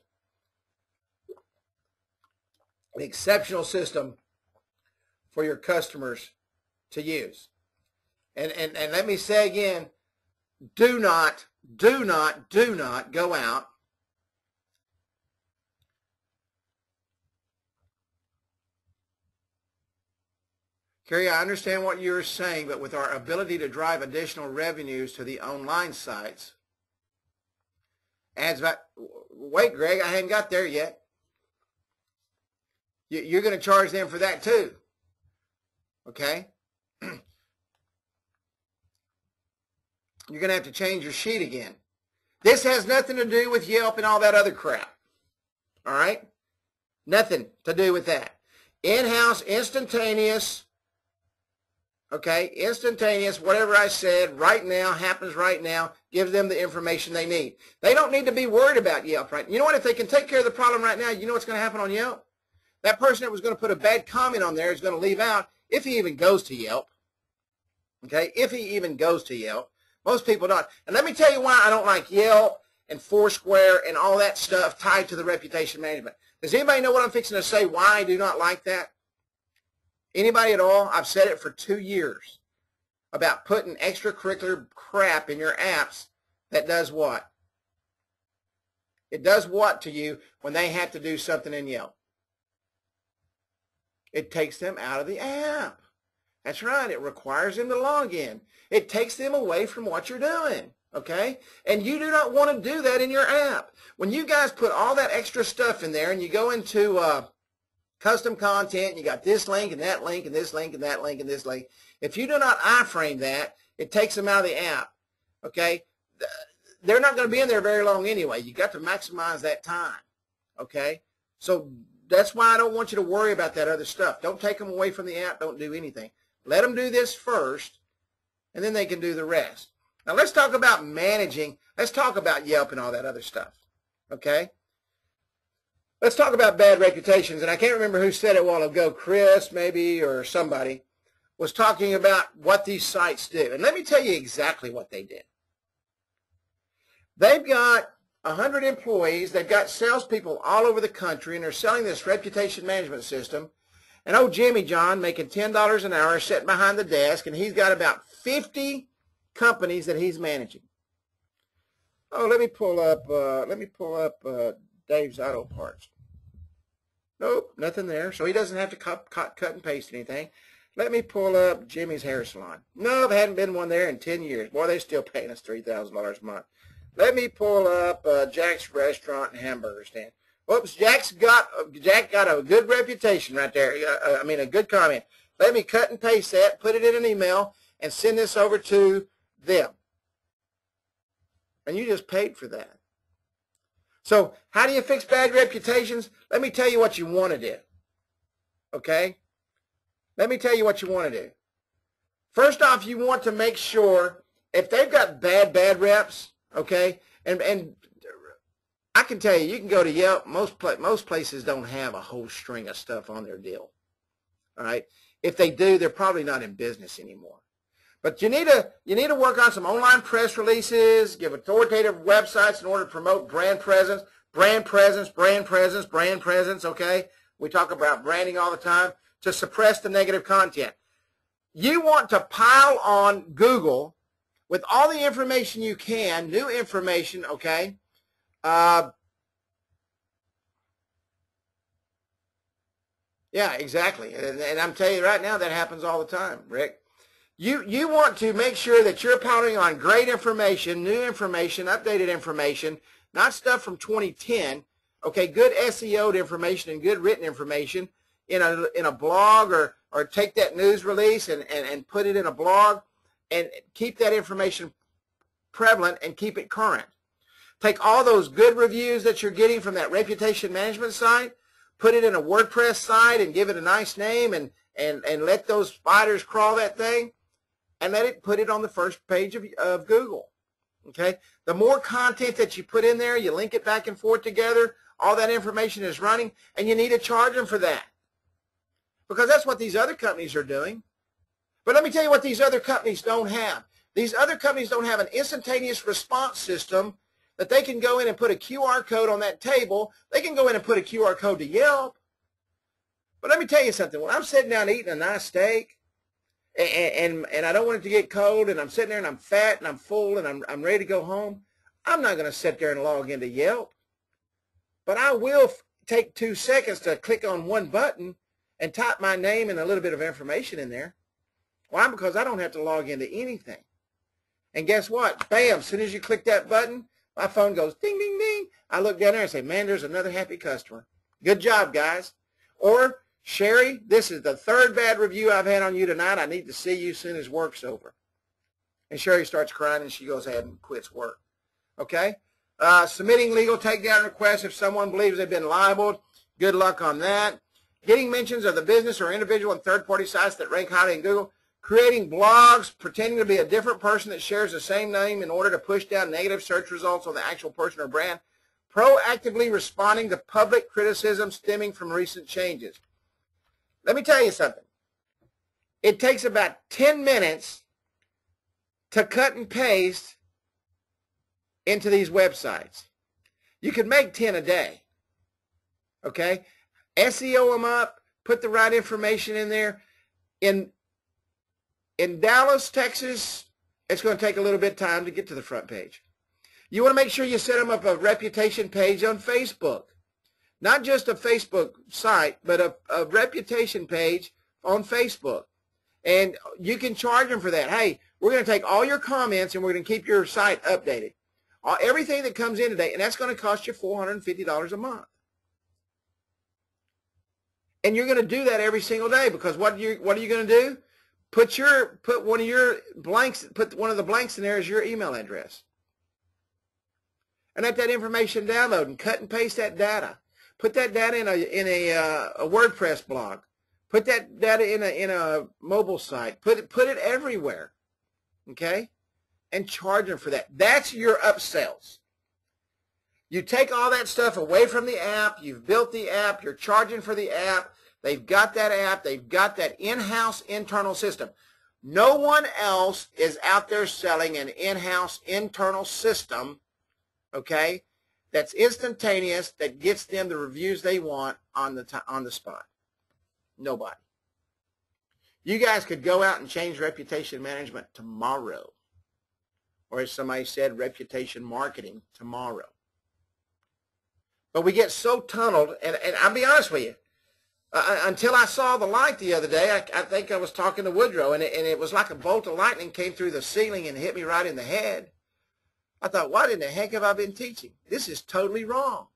An exceptional system for your customers to use. And, and, and let me say again, do not, do not, do not go out Kerry, I understand what you're saying, but with our ability to drive additional revenues to the online sites, adds back. Wait, Greg, I hadn't got there yet. You're going to charge them for that too. Okay? You're going to have to change your sheet again. This has nothing to do with Yelp and all that other crap. All right? Nothing to do with that. In-house, instantaneous, Okay, instantaneous, whatever I said right now happens right now, gives them the information they need. They don't need to be worried about Yelp, right? You know what? If they can take care of the problem right now, you know what's going to happen on Yelp? That person that was going to put a bad comment on there is going to leave out if he even goes to Yelp. Okay, if he even goes to Yelp. Most people don't. And let me tell you why I don't like Yelp and Foursquare and all that stuff tied to the reputation management. Does anybody know what I'm fixing to say why I do not like that? Anybody at all? I've said it for two years about putting extracurricular crap in your apps that does what? It does what to you when they have to do something in Yelp? It takes them out of the app. That's right. It requires them to log in. It takes them away from what you're doing. Okay? And you do not want to do that in your app. When you guys put all that extra stuff in there and you go into uh, custom content, you got this link and that link and this link and that link and this link. If you do not iframe that, it takes them out of the app. Okay? They're not going to be in there very long anyway. You got to maximize that time. Okay? So that's why I don't want you to worry about that other stuff. Don't take them away from the app. Don't do anything. Let them do this first, and then they can do the rest. Now let's talk about managing. Let's talk about Yelp and all that other stuff. Okay? Let's talk about bad reputations. And I can't remember who said it a while ago, Chris maybe or somebody was talking about what these sites do. And let me tell you exactly what they did. They've got 100 employees. They've got salespeople all over the country, and they're selling this reputation management system. And old Jimmy John making $10 an hour sitting behind the desk, and he's got about 50 companies that he's managing. Oh, let me pull up, uh, let me pull up uh, Dave's Auto Parts. Nope, nothing there. So he doesn't have to cut, cut, cut and paste anything. Let me pull up Jimmy's Hair Salon. No, there hadn't been one there in 10 years. Boy, they're still paying us $3,000 a month. Let me pull up uh, Jack's Restaurant and Hamburger Stand. Whoops, Jack's got Jack got a good reputation right there. Uh, I mean, a good comment. Let me cut and paste that, put it in an email, and send this over to them. And you just paid for that. So how do you fix bad reputations? Let me tell you what you want to do. Okay? Let me tell you what you want to do. First off, you want to make sure if they've got bad, bad reps, okay, and, and I can tell you, you can go to Yelp. Most, most places don't have a whole string of stuff on their deal. All right? If they do, they're probably not in business anymore. But you need to you need to work on some online press releases, give authoritative websites in order to promote brand presence, brand presence, brand presence, brand presence, okay? We talk about branding all the time to suppress the negative content. You want to pile on Google with all the information you can, new information, okay? Uh, yeah, exactly. And, and I'm telling you right now, that happens all the time, Rick. You, you want to make sure that you're pounding on great information, new information, updated information, not stuff from 2010. Okay, good SEO'd information and good written information in a, in a blog or, or take that news release and, and, and put it in a blog and keep that information prevalent and keep it current. Take all those good reviews that you're getting from that reputation management site, put it in a WordPress site and give it a nice name and, and, and let those spiders crawl that thing and let it put it on the first page of, of Google. Okay? The more content that you put in there, you link it back and forth together, all that information is running, and you need to charge them for that. Because that's what these other companies are doing. But let me tell you what these other companies don't have. These other companies don't have an instantaneous response system that they can go in and put a QR code on that table. They can go in and put a QR code to Yelp. But let me tell you something. When I'm sitting down eating a nice steak, and, and, and I don't want it to get cold, and I'm sitting there and I'm fat and I'm full and I'm, I'm ready to go home, I'm not going to sit there and log into Yelp. But I will take two seconds to click on one button and type my name and a little bit of information in there. Why? Because I don't have to log into anything. And guess what? Bam, as soon as you click that button, my phone goes ding, ding, ding. I look down there and say, man, there's another happy customer. Good job, guys. Or Sherry, this is the third bad review I've had on you tonight. I need to see you as soon as work's over. And Sherry starts crying and she goes ahead and quits work. Okay? Uh, submitting legal takedown requests if someone believes they've been libeled. Good luck on that. Getting mentions of the business or individual and third-party sites that rank highly in Google. Creating blogs, pretending to be a different person that shares the same name in order to push down negative search results on the actual person or brand. Proactively responding to public criticism stemming from recent changes. Let me tell you something. It takes about 10 minutes to cut and paste into these websites. You can make 10 a day. Okay? SEO them up, put the right information in there. In, in Dallas, Texas, it's going to take a little bit of time to get to the front page. You want to make sure you set them up a reputation page on Facebook not just a Facebook site, but a, a reputation page on Facebook. And you can charge them for that. Hey, we're going to take all your comments and we're going to keep your site updated. All, everything that comes in today, and that's going to cost you $450 a month. And you're going to do that every single day because what you what are you going to do? Put your put one of your blanks put one of the blanks in there as your email address. And let that information download and cut and paste that data. Put that data in a in a, uh, a WordPress blog. Put that data in a in a mobile site. Put it put it everywhere. Okay? And charge them for that. That's your upsells. You take all that stuff away from the app. You've built the app. You're charging for the app. They've got that app. They've got that in-house internal system. No one else is out there selling an in-house internal system, okay, that's instantaneous, that gets them the reviews they want on the, on the spot. Nobody. You guys could go out and change reputation management tomorrow. Or as somebody said, reputation marketing tomorrow. But we get so tunneled, and, and I'll be honest with you, uh, until I saw the light the other day, I, I think I was talking to Woodrow, and it, and it was like a bolt of lightning came through the ceiling and hit me right in the head. I thought, what in the heck have I been teaching? This is totally wrong.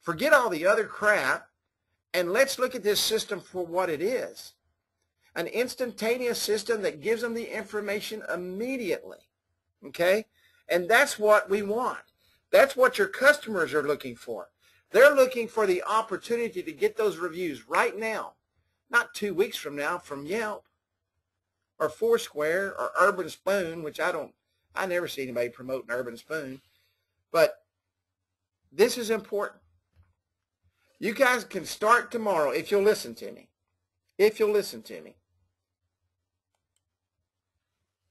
Forget all the other crap, and let's look at this system for what it is. An instantaneous system that gives them the information immediately. Okay? And that's what we want. That's what your customers are looking for. They're looking for the opportunity to get those reviews right now, not two weeks from now from Yelp or Foursquare or Urban Spoon, which I don't, I never see anybody promoting Urban Spoon. But this is important. You guys can start tomorrow if you'll listen to me. If you'll listen to me.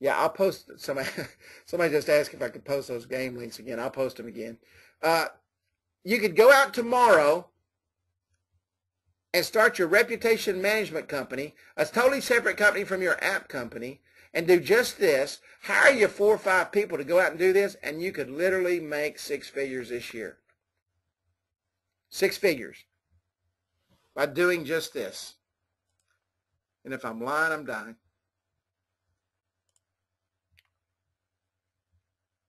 Yeah, I'll post somebody. Somebody just asked if I could post those game links again. I'll post them again. Uh, you could go out tomorrow and start your reputation management company, a totally separate company from your app company, and do just this. Hire you four or five people to go out and do this, and you could literally make six figures this year. Six figures by doing just this. And if I'm lying, I'm dying.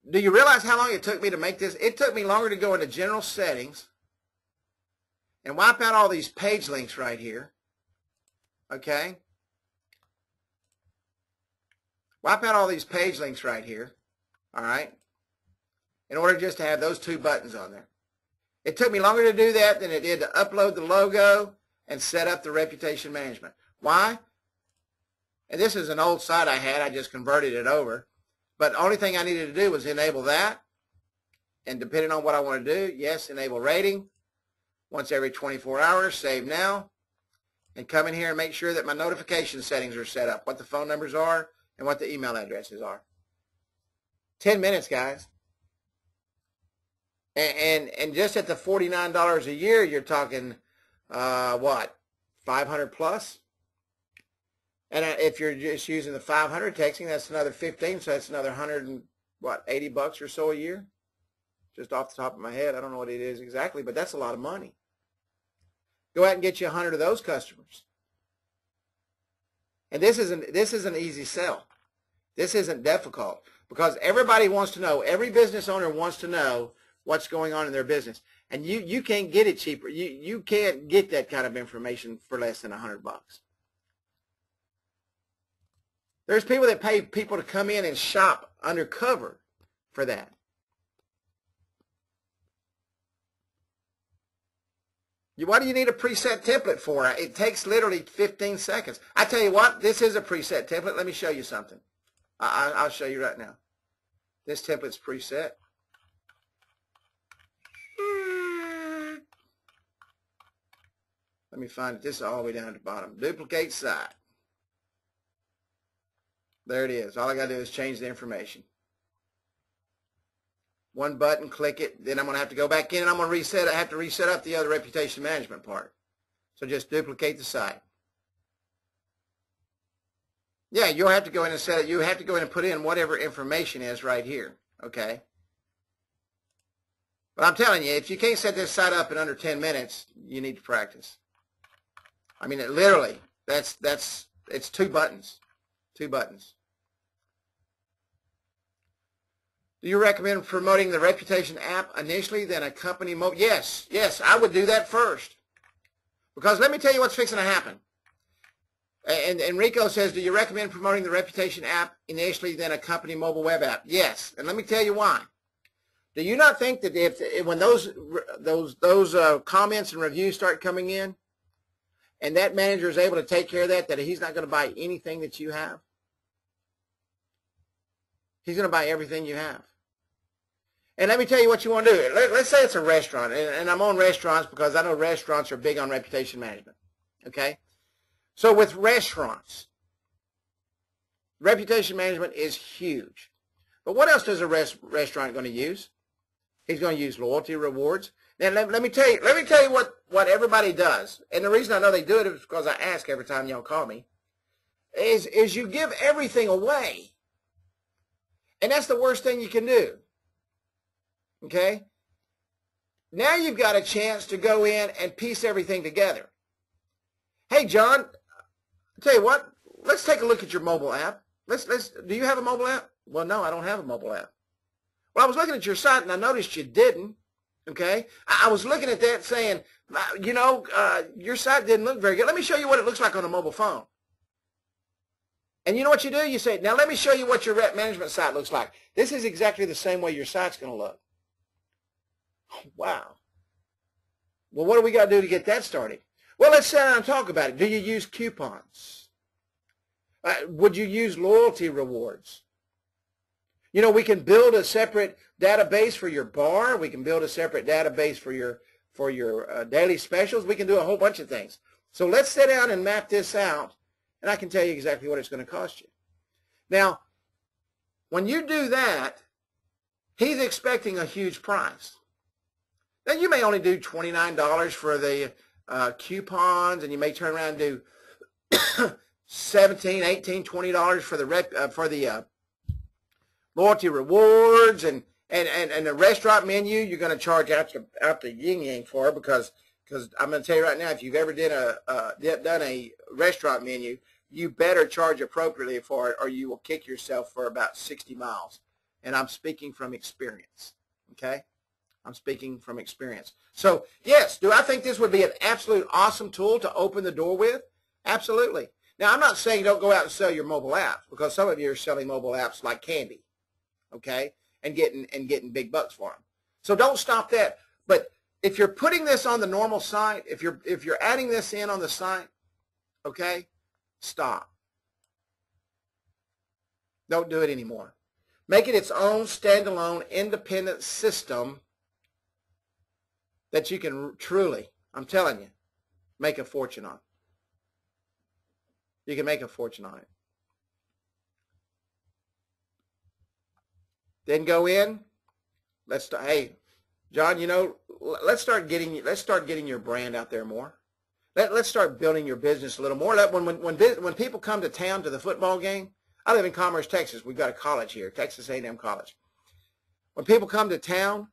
Do you realize how long it took me to make this? It took me longer to go into general settings and wipe out all these page links right here. Okay? Wipe out all these page links right here. All right? In order just to have those two buttons on there. It took me longer to do that than it did to upload the logo and set up the reputation management. Why? And this is an old site I had. I just converted it over. But the only thing I needed to do was enable that. And depending on what I want to do, yes, enable rating. Once every 24 hours, save now. And come in here and make sure that my notification settings are set up, what the phone numbers are, and what the email addresses are. 10 minutes, guys. And, and, and just at the $49 a year, you're talking, uh, what, 500 plus? And if you're just using the 500 texting, that's another 15, so that's another 100 and, what, 80 bucks or so a year? Just off the top of my head, I don't know what it is exactly, but that's a lot of money. Go out and get you 100 of those customers. And this isn't this isn't an easy sell. This isn't difficult because everybody wants to know. Every business owner wants to know what's going on in their business, and you you can't get it cheaper. You you can't get that kind of information for less than hundred bucks. There's people that pay people to come in and shop undercover for that. Why do you need a preset template for it? It takes literally 15 seconds. I tell you what, this is a preset template. Let me show you something. I, will show you right now. This template's preset. Let me find it. This is all the way down at the bottom. Duplicate site. There it is. All I got to do is change the information. One button, click it. Then I'm going to have to go back in and I'm going to reset. I have to reset up the other reputation management part. So just duplicate the site. Yeah, you'll have to go in and set it. You have to go in and put in whatever information is right here. Okay. But I'm telling you, if you can't set this site up in under 10 minutes, you need to practice. I mean, it literally, that's, that's, it's two buttons. Two buttons. Do you recommend promoting the Reputation app initially, then a company mode? Yes, yes, I would do that first. Because let me tell you what's fixing to happen. And Enrico says, do you recommend promoting the Reputation app initially, then a company mobile web app? Yes, and let me tell you why. Do you not think that if when those those those uh, comments and reviews start coming in, and that manager is able to take care of that, that he's not going to buy anything that you have? He's going to buy everything you have. And let me tell you what you want to do. Let, us say it's a restaurant, and, and I'm on restaurants because I know restaurants are big on reputation management. Okay? So with restaurants, reputation management is huge. But what else does a res- restaurant going to use? He's going to use loyalty rewards. Now let, let, me tell you, let me tell you what, what everybody does. And the reason I know they do it is because I ask every time y'all call me. Is is you give everything away. And that's the worst thing you can do. Okay? Now you've got a chance to go in and piece everything together. Hey, John, I'll tell you what, let's take a look at your mobile app. Let's, let's, do you have a mobile app? Well, no, I don't have a mobile app. Well, I was looking at your site and I noticed you didn't. Okay? I, I was looking at that saying, uh, you know, uh, your site didn't look very good. Let me show you what it looks like on a mobile phone. And you know what you do? You say, now let me show you what your rep management site looks like. This is exactly the same way your site's going to look. Wow. Well, what do we got to do to get that started? Well, let's sit down and talk about it. Do you use coupons? Uh, would you use loyalty rewards? You know, we can build a separate database for your bar. We can build a separate database for your for your uh, daily specials. We can do a whole bunch of things. So let's sit down and map this out, and I can tell you exactly what it's going to cost you. Now, when you do that, he's expecting a huge price. Now, you may only do $29 for the uh, coupons, and you may turn around and do 17 18 $20 for the, rep, uh, for the uh, loyalty rewards and, and, and, and the restaurant menu you're going to charge out the, out the yin yang for because because I'm going to tell you right now, if you've ever did a uh, done a restaurant menu, you better charge appropriately for it, or you will kick yourself for about 60 miles. And I'm speaking from experience. Okay, I'm speaking from experience. So yes, do I think this would be an absolute awesome tool to open the door with? Absolutely. Now I'm not saying don't go out and sell your mobile apps because some of you are selling mobile apps like candy okay, and getting and getting big bucks for them. So don't stop that. But if you're putting this on the normal site, if you're if you're adding this in on the site, okay, stop. Don't do it anymore. Make it its own standalone independent system that you can truly, I'm telling you, make a fortune on. You can make a fortune on it. Then go in. Let's start, hey, John, you know, let's start getting let's start getting your brand out there more. Let, let's start building your business a little more. Let, when, when, when, when people come to town to the football game, I live in Commerce, Texas. We've got a college here, Texas A&M College. When people come to town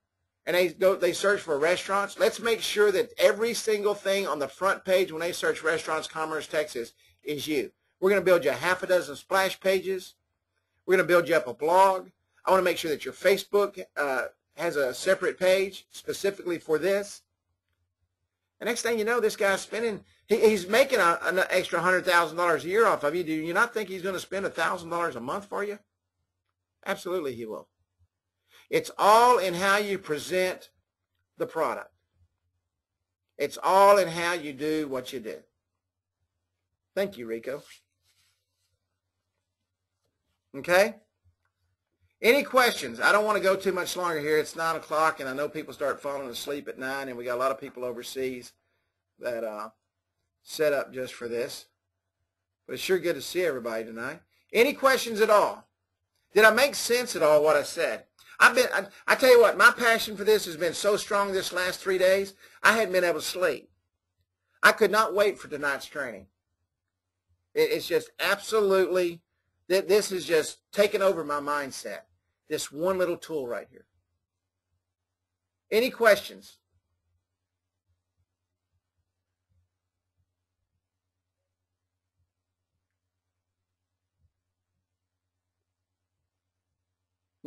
and they go, they search for restaurants, let's make sure that every single thing on the front page when they search restaurants, Commerce, Texas, is you. We're going to build you a half a dozen splash pages. We're going to build you up a blog. I want to make sure that your Facebook uh, has a separate page specifically for this. The next thing you know, this guy's spending, he, he's making a, an extra $100,000 a year off of you. Do you not think he's going to spend $1,000 a month for you? Absolutely he will. It's all in how you present the product. It's all in how you do what you do. Thank you, Rico. Okay? Any questions? I don't want to go too much longer here. It's 9 o'clock, and I know people start falling asleep at 9, and we got a lot of people overseas that uh, set up just for this. But it's sure good to see everybody tonight. Any questions at all? Did I make sense at all what I said? I've been, I, I tell you what, my passion for this has been so strong this last three days, I hadn't been able to sleep. I could not wait for tonight's training. It, it's just absolutely that this has just taken over my mindset. This one little tool right here. Any questions?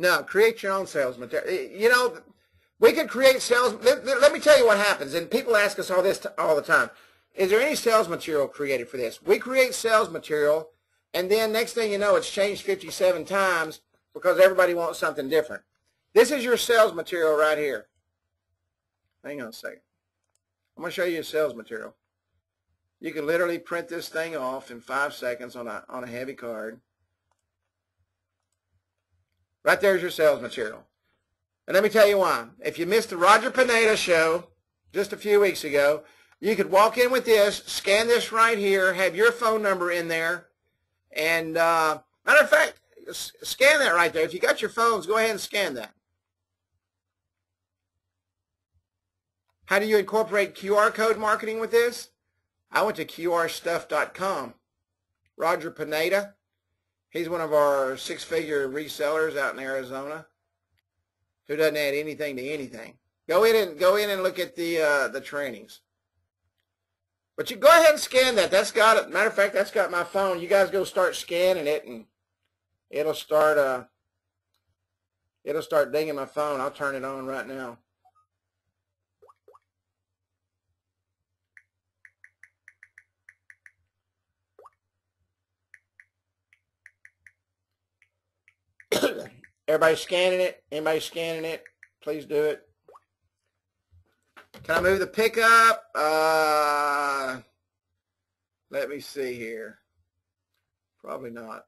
No, create your own sales material. Eh, you know, we could create sales. Let, let, me tell you what happens. And people ask us all this all the time. Is there any sales material created for this? We create sales material and then next thing you know, it's changed 57 times because everybody wants something different. This is your sales material right here. Hang on a second. I'm going to show you a sales material. You can literally print this thing off in five seconds on a, on a heavy card. Right there's your sales material. And let me tell you why. If you missed the Roger Pineda show just a few weeks ago, you could walk in with this, scan this right here, have your phone number in there, and uh, matter of fact, scan that right there. If you got your phones, go ahead and scan that. How do you incorporate QR code marketing with this? I went to qrstuff.com. Roger Pineda, he's one of our six-figure resellers out in Arizona who doesn't add anything to anything. Go in and go in and look at the uh, the trainings. But you go ahead and scan that. That's got it. Matter of fact, that's got my phone. You guys go start scanning it, and it'll start. Uh, it'll start dinging my phone. I'll turn it on right now. Everybody scanning it? Anybody scanning it? Please do it. Can I move the pickup? Uh, let me see here. Probably not.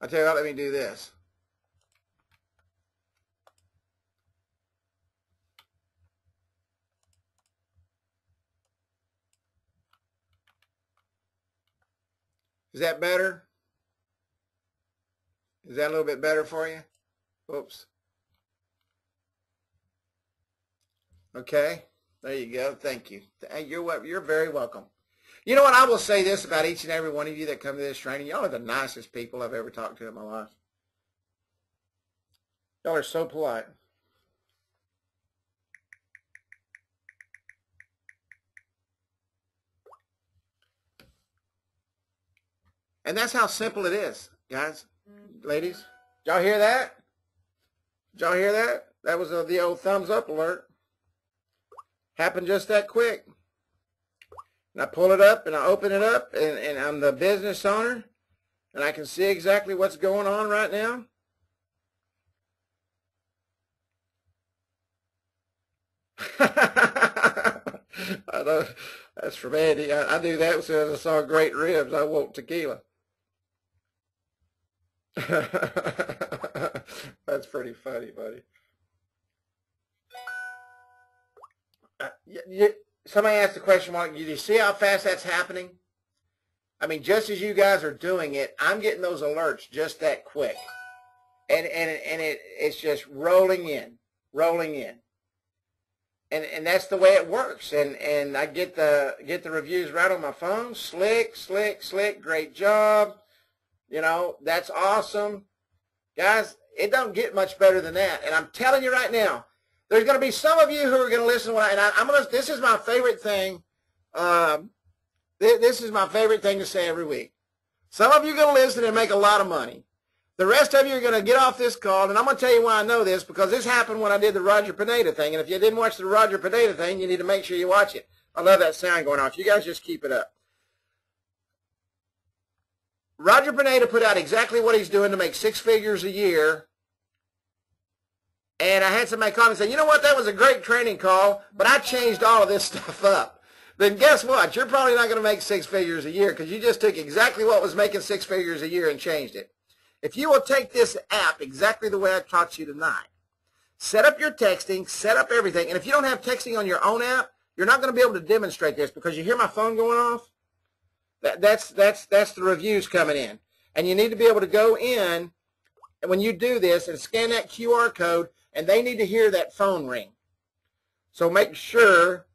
I tell you what, let me do this. Is that better? Is that a little bit better for you? Oops. Okay. There you go. Thank you. You're, you're very welcome. You know what? I will say this about each and every one of you that come to this training. Y'all are the nicest people I've ever talked to in my life. Y'all are so polite. And that's how simple it is, guys ladies. Y'all hear that? Y'all hear that? That was a, the old thumbs up alert. Happened just that quick. And I pull it up and I open it up and, and I'm the business owner and I can see exactly what's going on right now. I know, that's from Andy. I, I knew that as soon as I saw great ribs. I want tequila. That's pretty funny, buddy. Uh, you, you, somebody asked the question, Mark, do you see how fast that's happening? I mean, just as you guys are doing it, I'm getting those alerts just that quick. And, and, and it, it's just rolling in, rolling in. And, and that's the way it works. And, and I get the, get the reviews right on my phone. Slick, slick, slick. Great job. You know, that's awesome. Guys, it don't get much better than that. And I'm telling you right now, there's going to be some of you who are going to listen. When I, and I, am going to, this is my favorite thing. Um, th this is my favorite thing to say every week. Some of you are going to listen and make a lot of money. The rest of you are going to get off this call, and I'm going to tell you why I know this, because this happened when I did the Roger Pineda thing. And if you didn't watch the Roger Pineda thing, you need to make sure you watch it. I love that sound going off. You guys just keep it up. Roger Pineda put out exactly what he's doing to make six figures a year. And I had somebody call me and say, you know what, that was a great training call, but I changed all of this stuff up. Then guess what? You're probably not going to make six figures a year because you just took exactly what was making six figures a year and changed it. If you will take this app exactly the way I taught you tonight, set up your texting, set up everything, and if you don't have texting on your own app, you're not going to be able to demonstrate this because you hear my phone going off. That, that's, that's, that's the reviews coming in. And you need to be able to go in and when you do this and scan that QR code, and they need to hear that phone ring. So make sure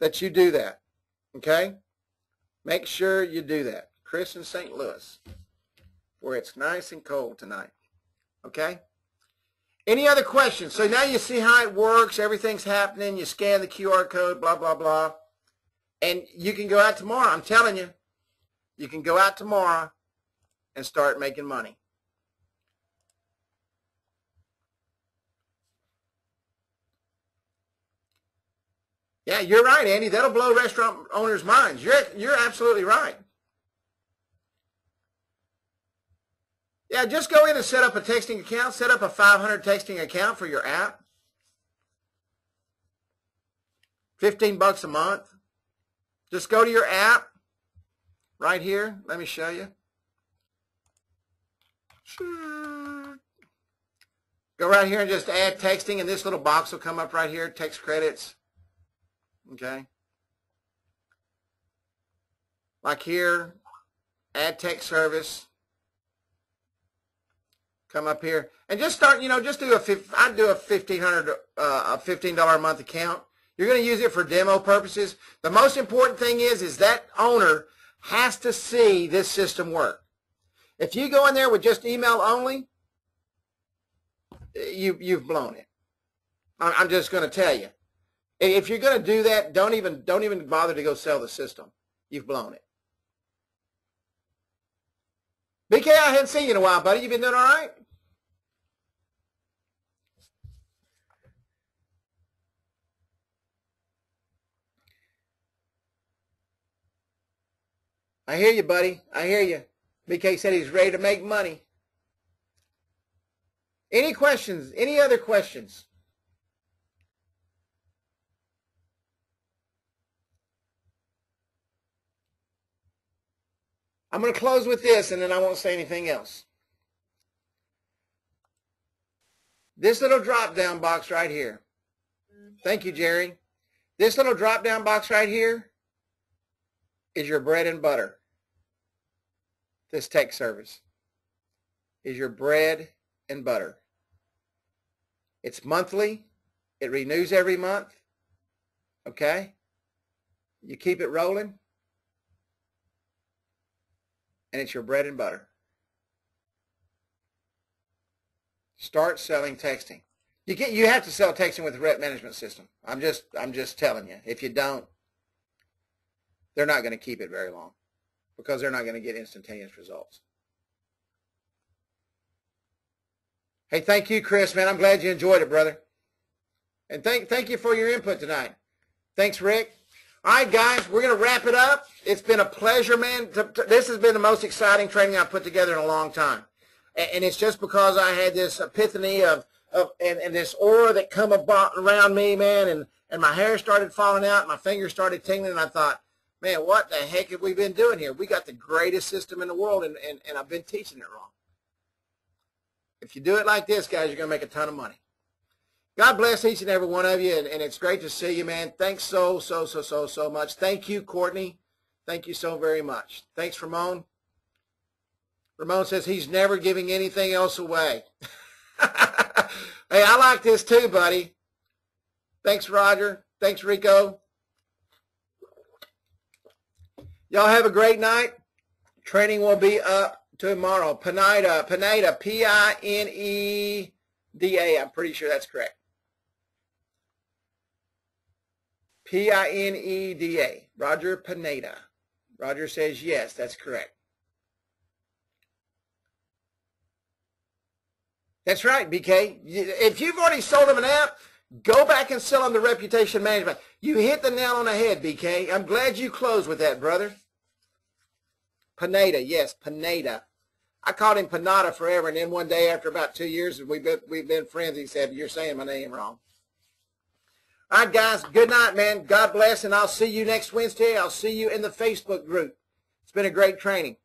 that you do that, okay? Make sure you do that. Chris in St. Louis, where it's nice and cold tonight, okay? Any other questions? So now you see how it works. Everything's happening. You scan the QR code, blah, blah, blah. And you can go out tomorrow. I'm telling you, you can go out tomorrow and start making money. Yeah, you're right, Andy. That'll blow restaurant owners' minds. You're, you're absolutely right. Yeah, just go in and set up a texting account. Set up a 500 texting account for your app. 15 bucks a month. Just go to your app right here. Let me show you. Go right here and just add texting, and this little box will come up right here, text credits. Okay. Like here, add text service. Come up here and just start. You know, just do a. I'd do a fifteen hundred, uh, a fifteen dollar a month account. You're going to use it for demo purposes. The most important thing is, is that owner has to see this system work. If you go in there with just email only, you you've blown it. I'm just going to tell you. If you're going to do that, don't even don't even bother to go sell the system. You've blown it. BK, I hadn't seen you in a while, buddy. You've been doing all right? I hear you, buddy. I hear you. BK said he's ready to make money. Any questions? Any other questions? I'm going to close with this and then I won't say anything else. This little drop down box right here. Thank you, Jerry. This little drop down box right here is your bread and butter. This tech service is your bread and butter. It's monthly. It renews every month. Okay? You keep it rolling and it's your bread and butter. Start selling texting. You get you have to sell texting with the rep management system. I'm just I'm just telling you. If you don't, they're not going to keep it very long because they're not going to get instantaneous results. Hey, thank you, Chris, man. I'm glad you enjoyed it, brother. And thank thank you for your input tonight. Thanks, Rick. All right, guys, we're going to wrap it up. It's been a pleasure, man. To, to, this has been the most exciting training I've put together in a long time. And, and it's just because I had this epiphany of, of and, and this aura that come about around me, man, and, and my hair started falling out, my fingers started tingling, and I thought, man, what the heck have we been doing here? We got the greatest system in the world, and, and, and I've been teaching it wrong. If you do it like this, guys, you're going to make a ton of money. God bless each and every one of you, and, and, it's great to see you, man. Thanks so, so, so, so, so much. Thank you, Courtney. Thank you so very much. Thanks, Ramon. Ramon says he's never giving anything else away. hey, I like this too, buddy. Thanks, Roger. Thanks, Rico. Y'all have a great night. Training will be up tomorrow. Pineda, Pineda, P-I-N-E-D-A. I'm pretty sure that's correct. P-I-N-E-D-A, Roger Pineda. Roger says yes, that's correct. That's right, BK. If you've already sold them an app, go back and sell them the reputation management. You hit the nail on the head, BK. I'm glad you closed with that, brother. Pineda, yes, Pineda. I called him Panada forever, and then one day after about two years, we've been, we've been friends, he said, you're saying my name wrong. All right, guys. Good night, man. God bless, and I'll see you next Wednesday. I'll see you in the Facebook group. It's been a great training.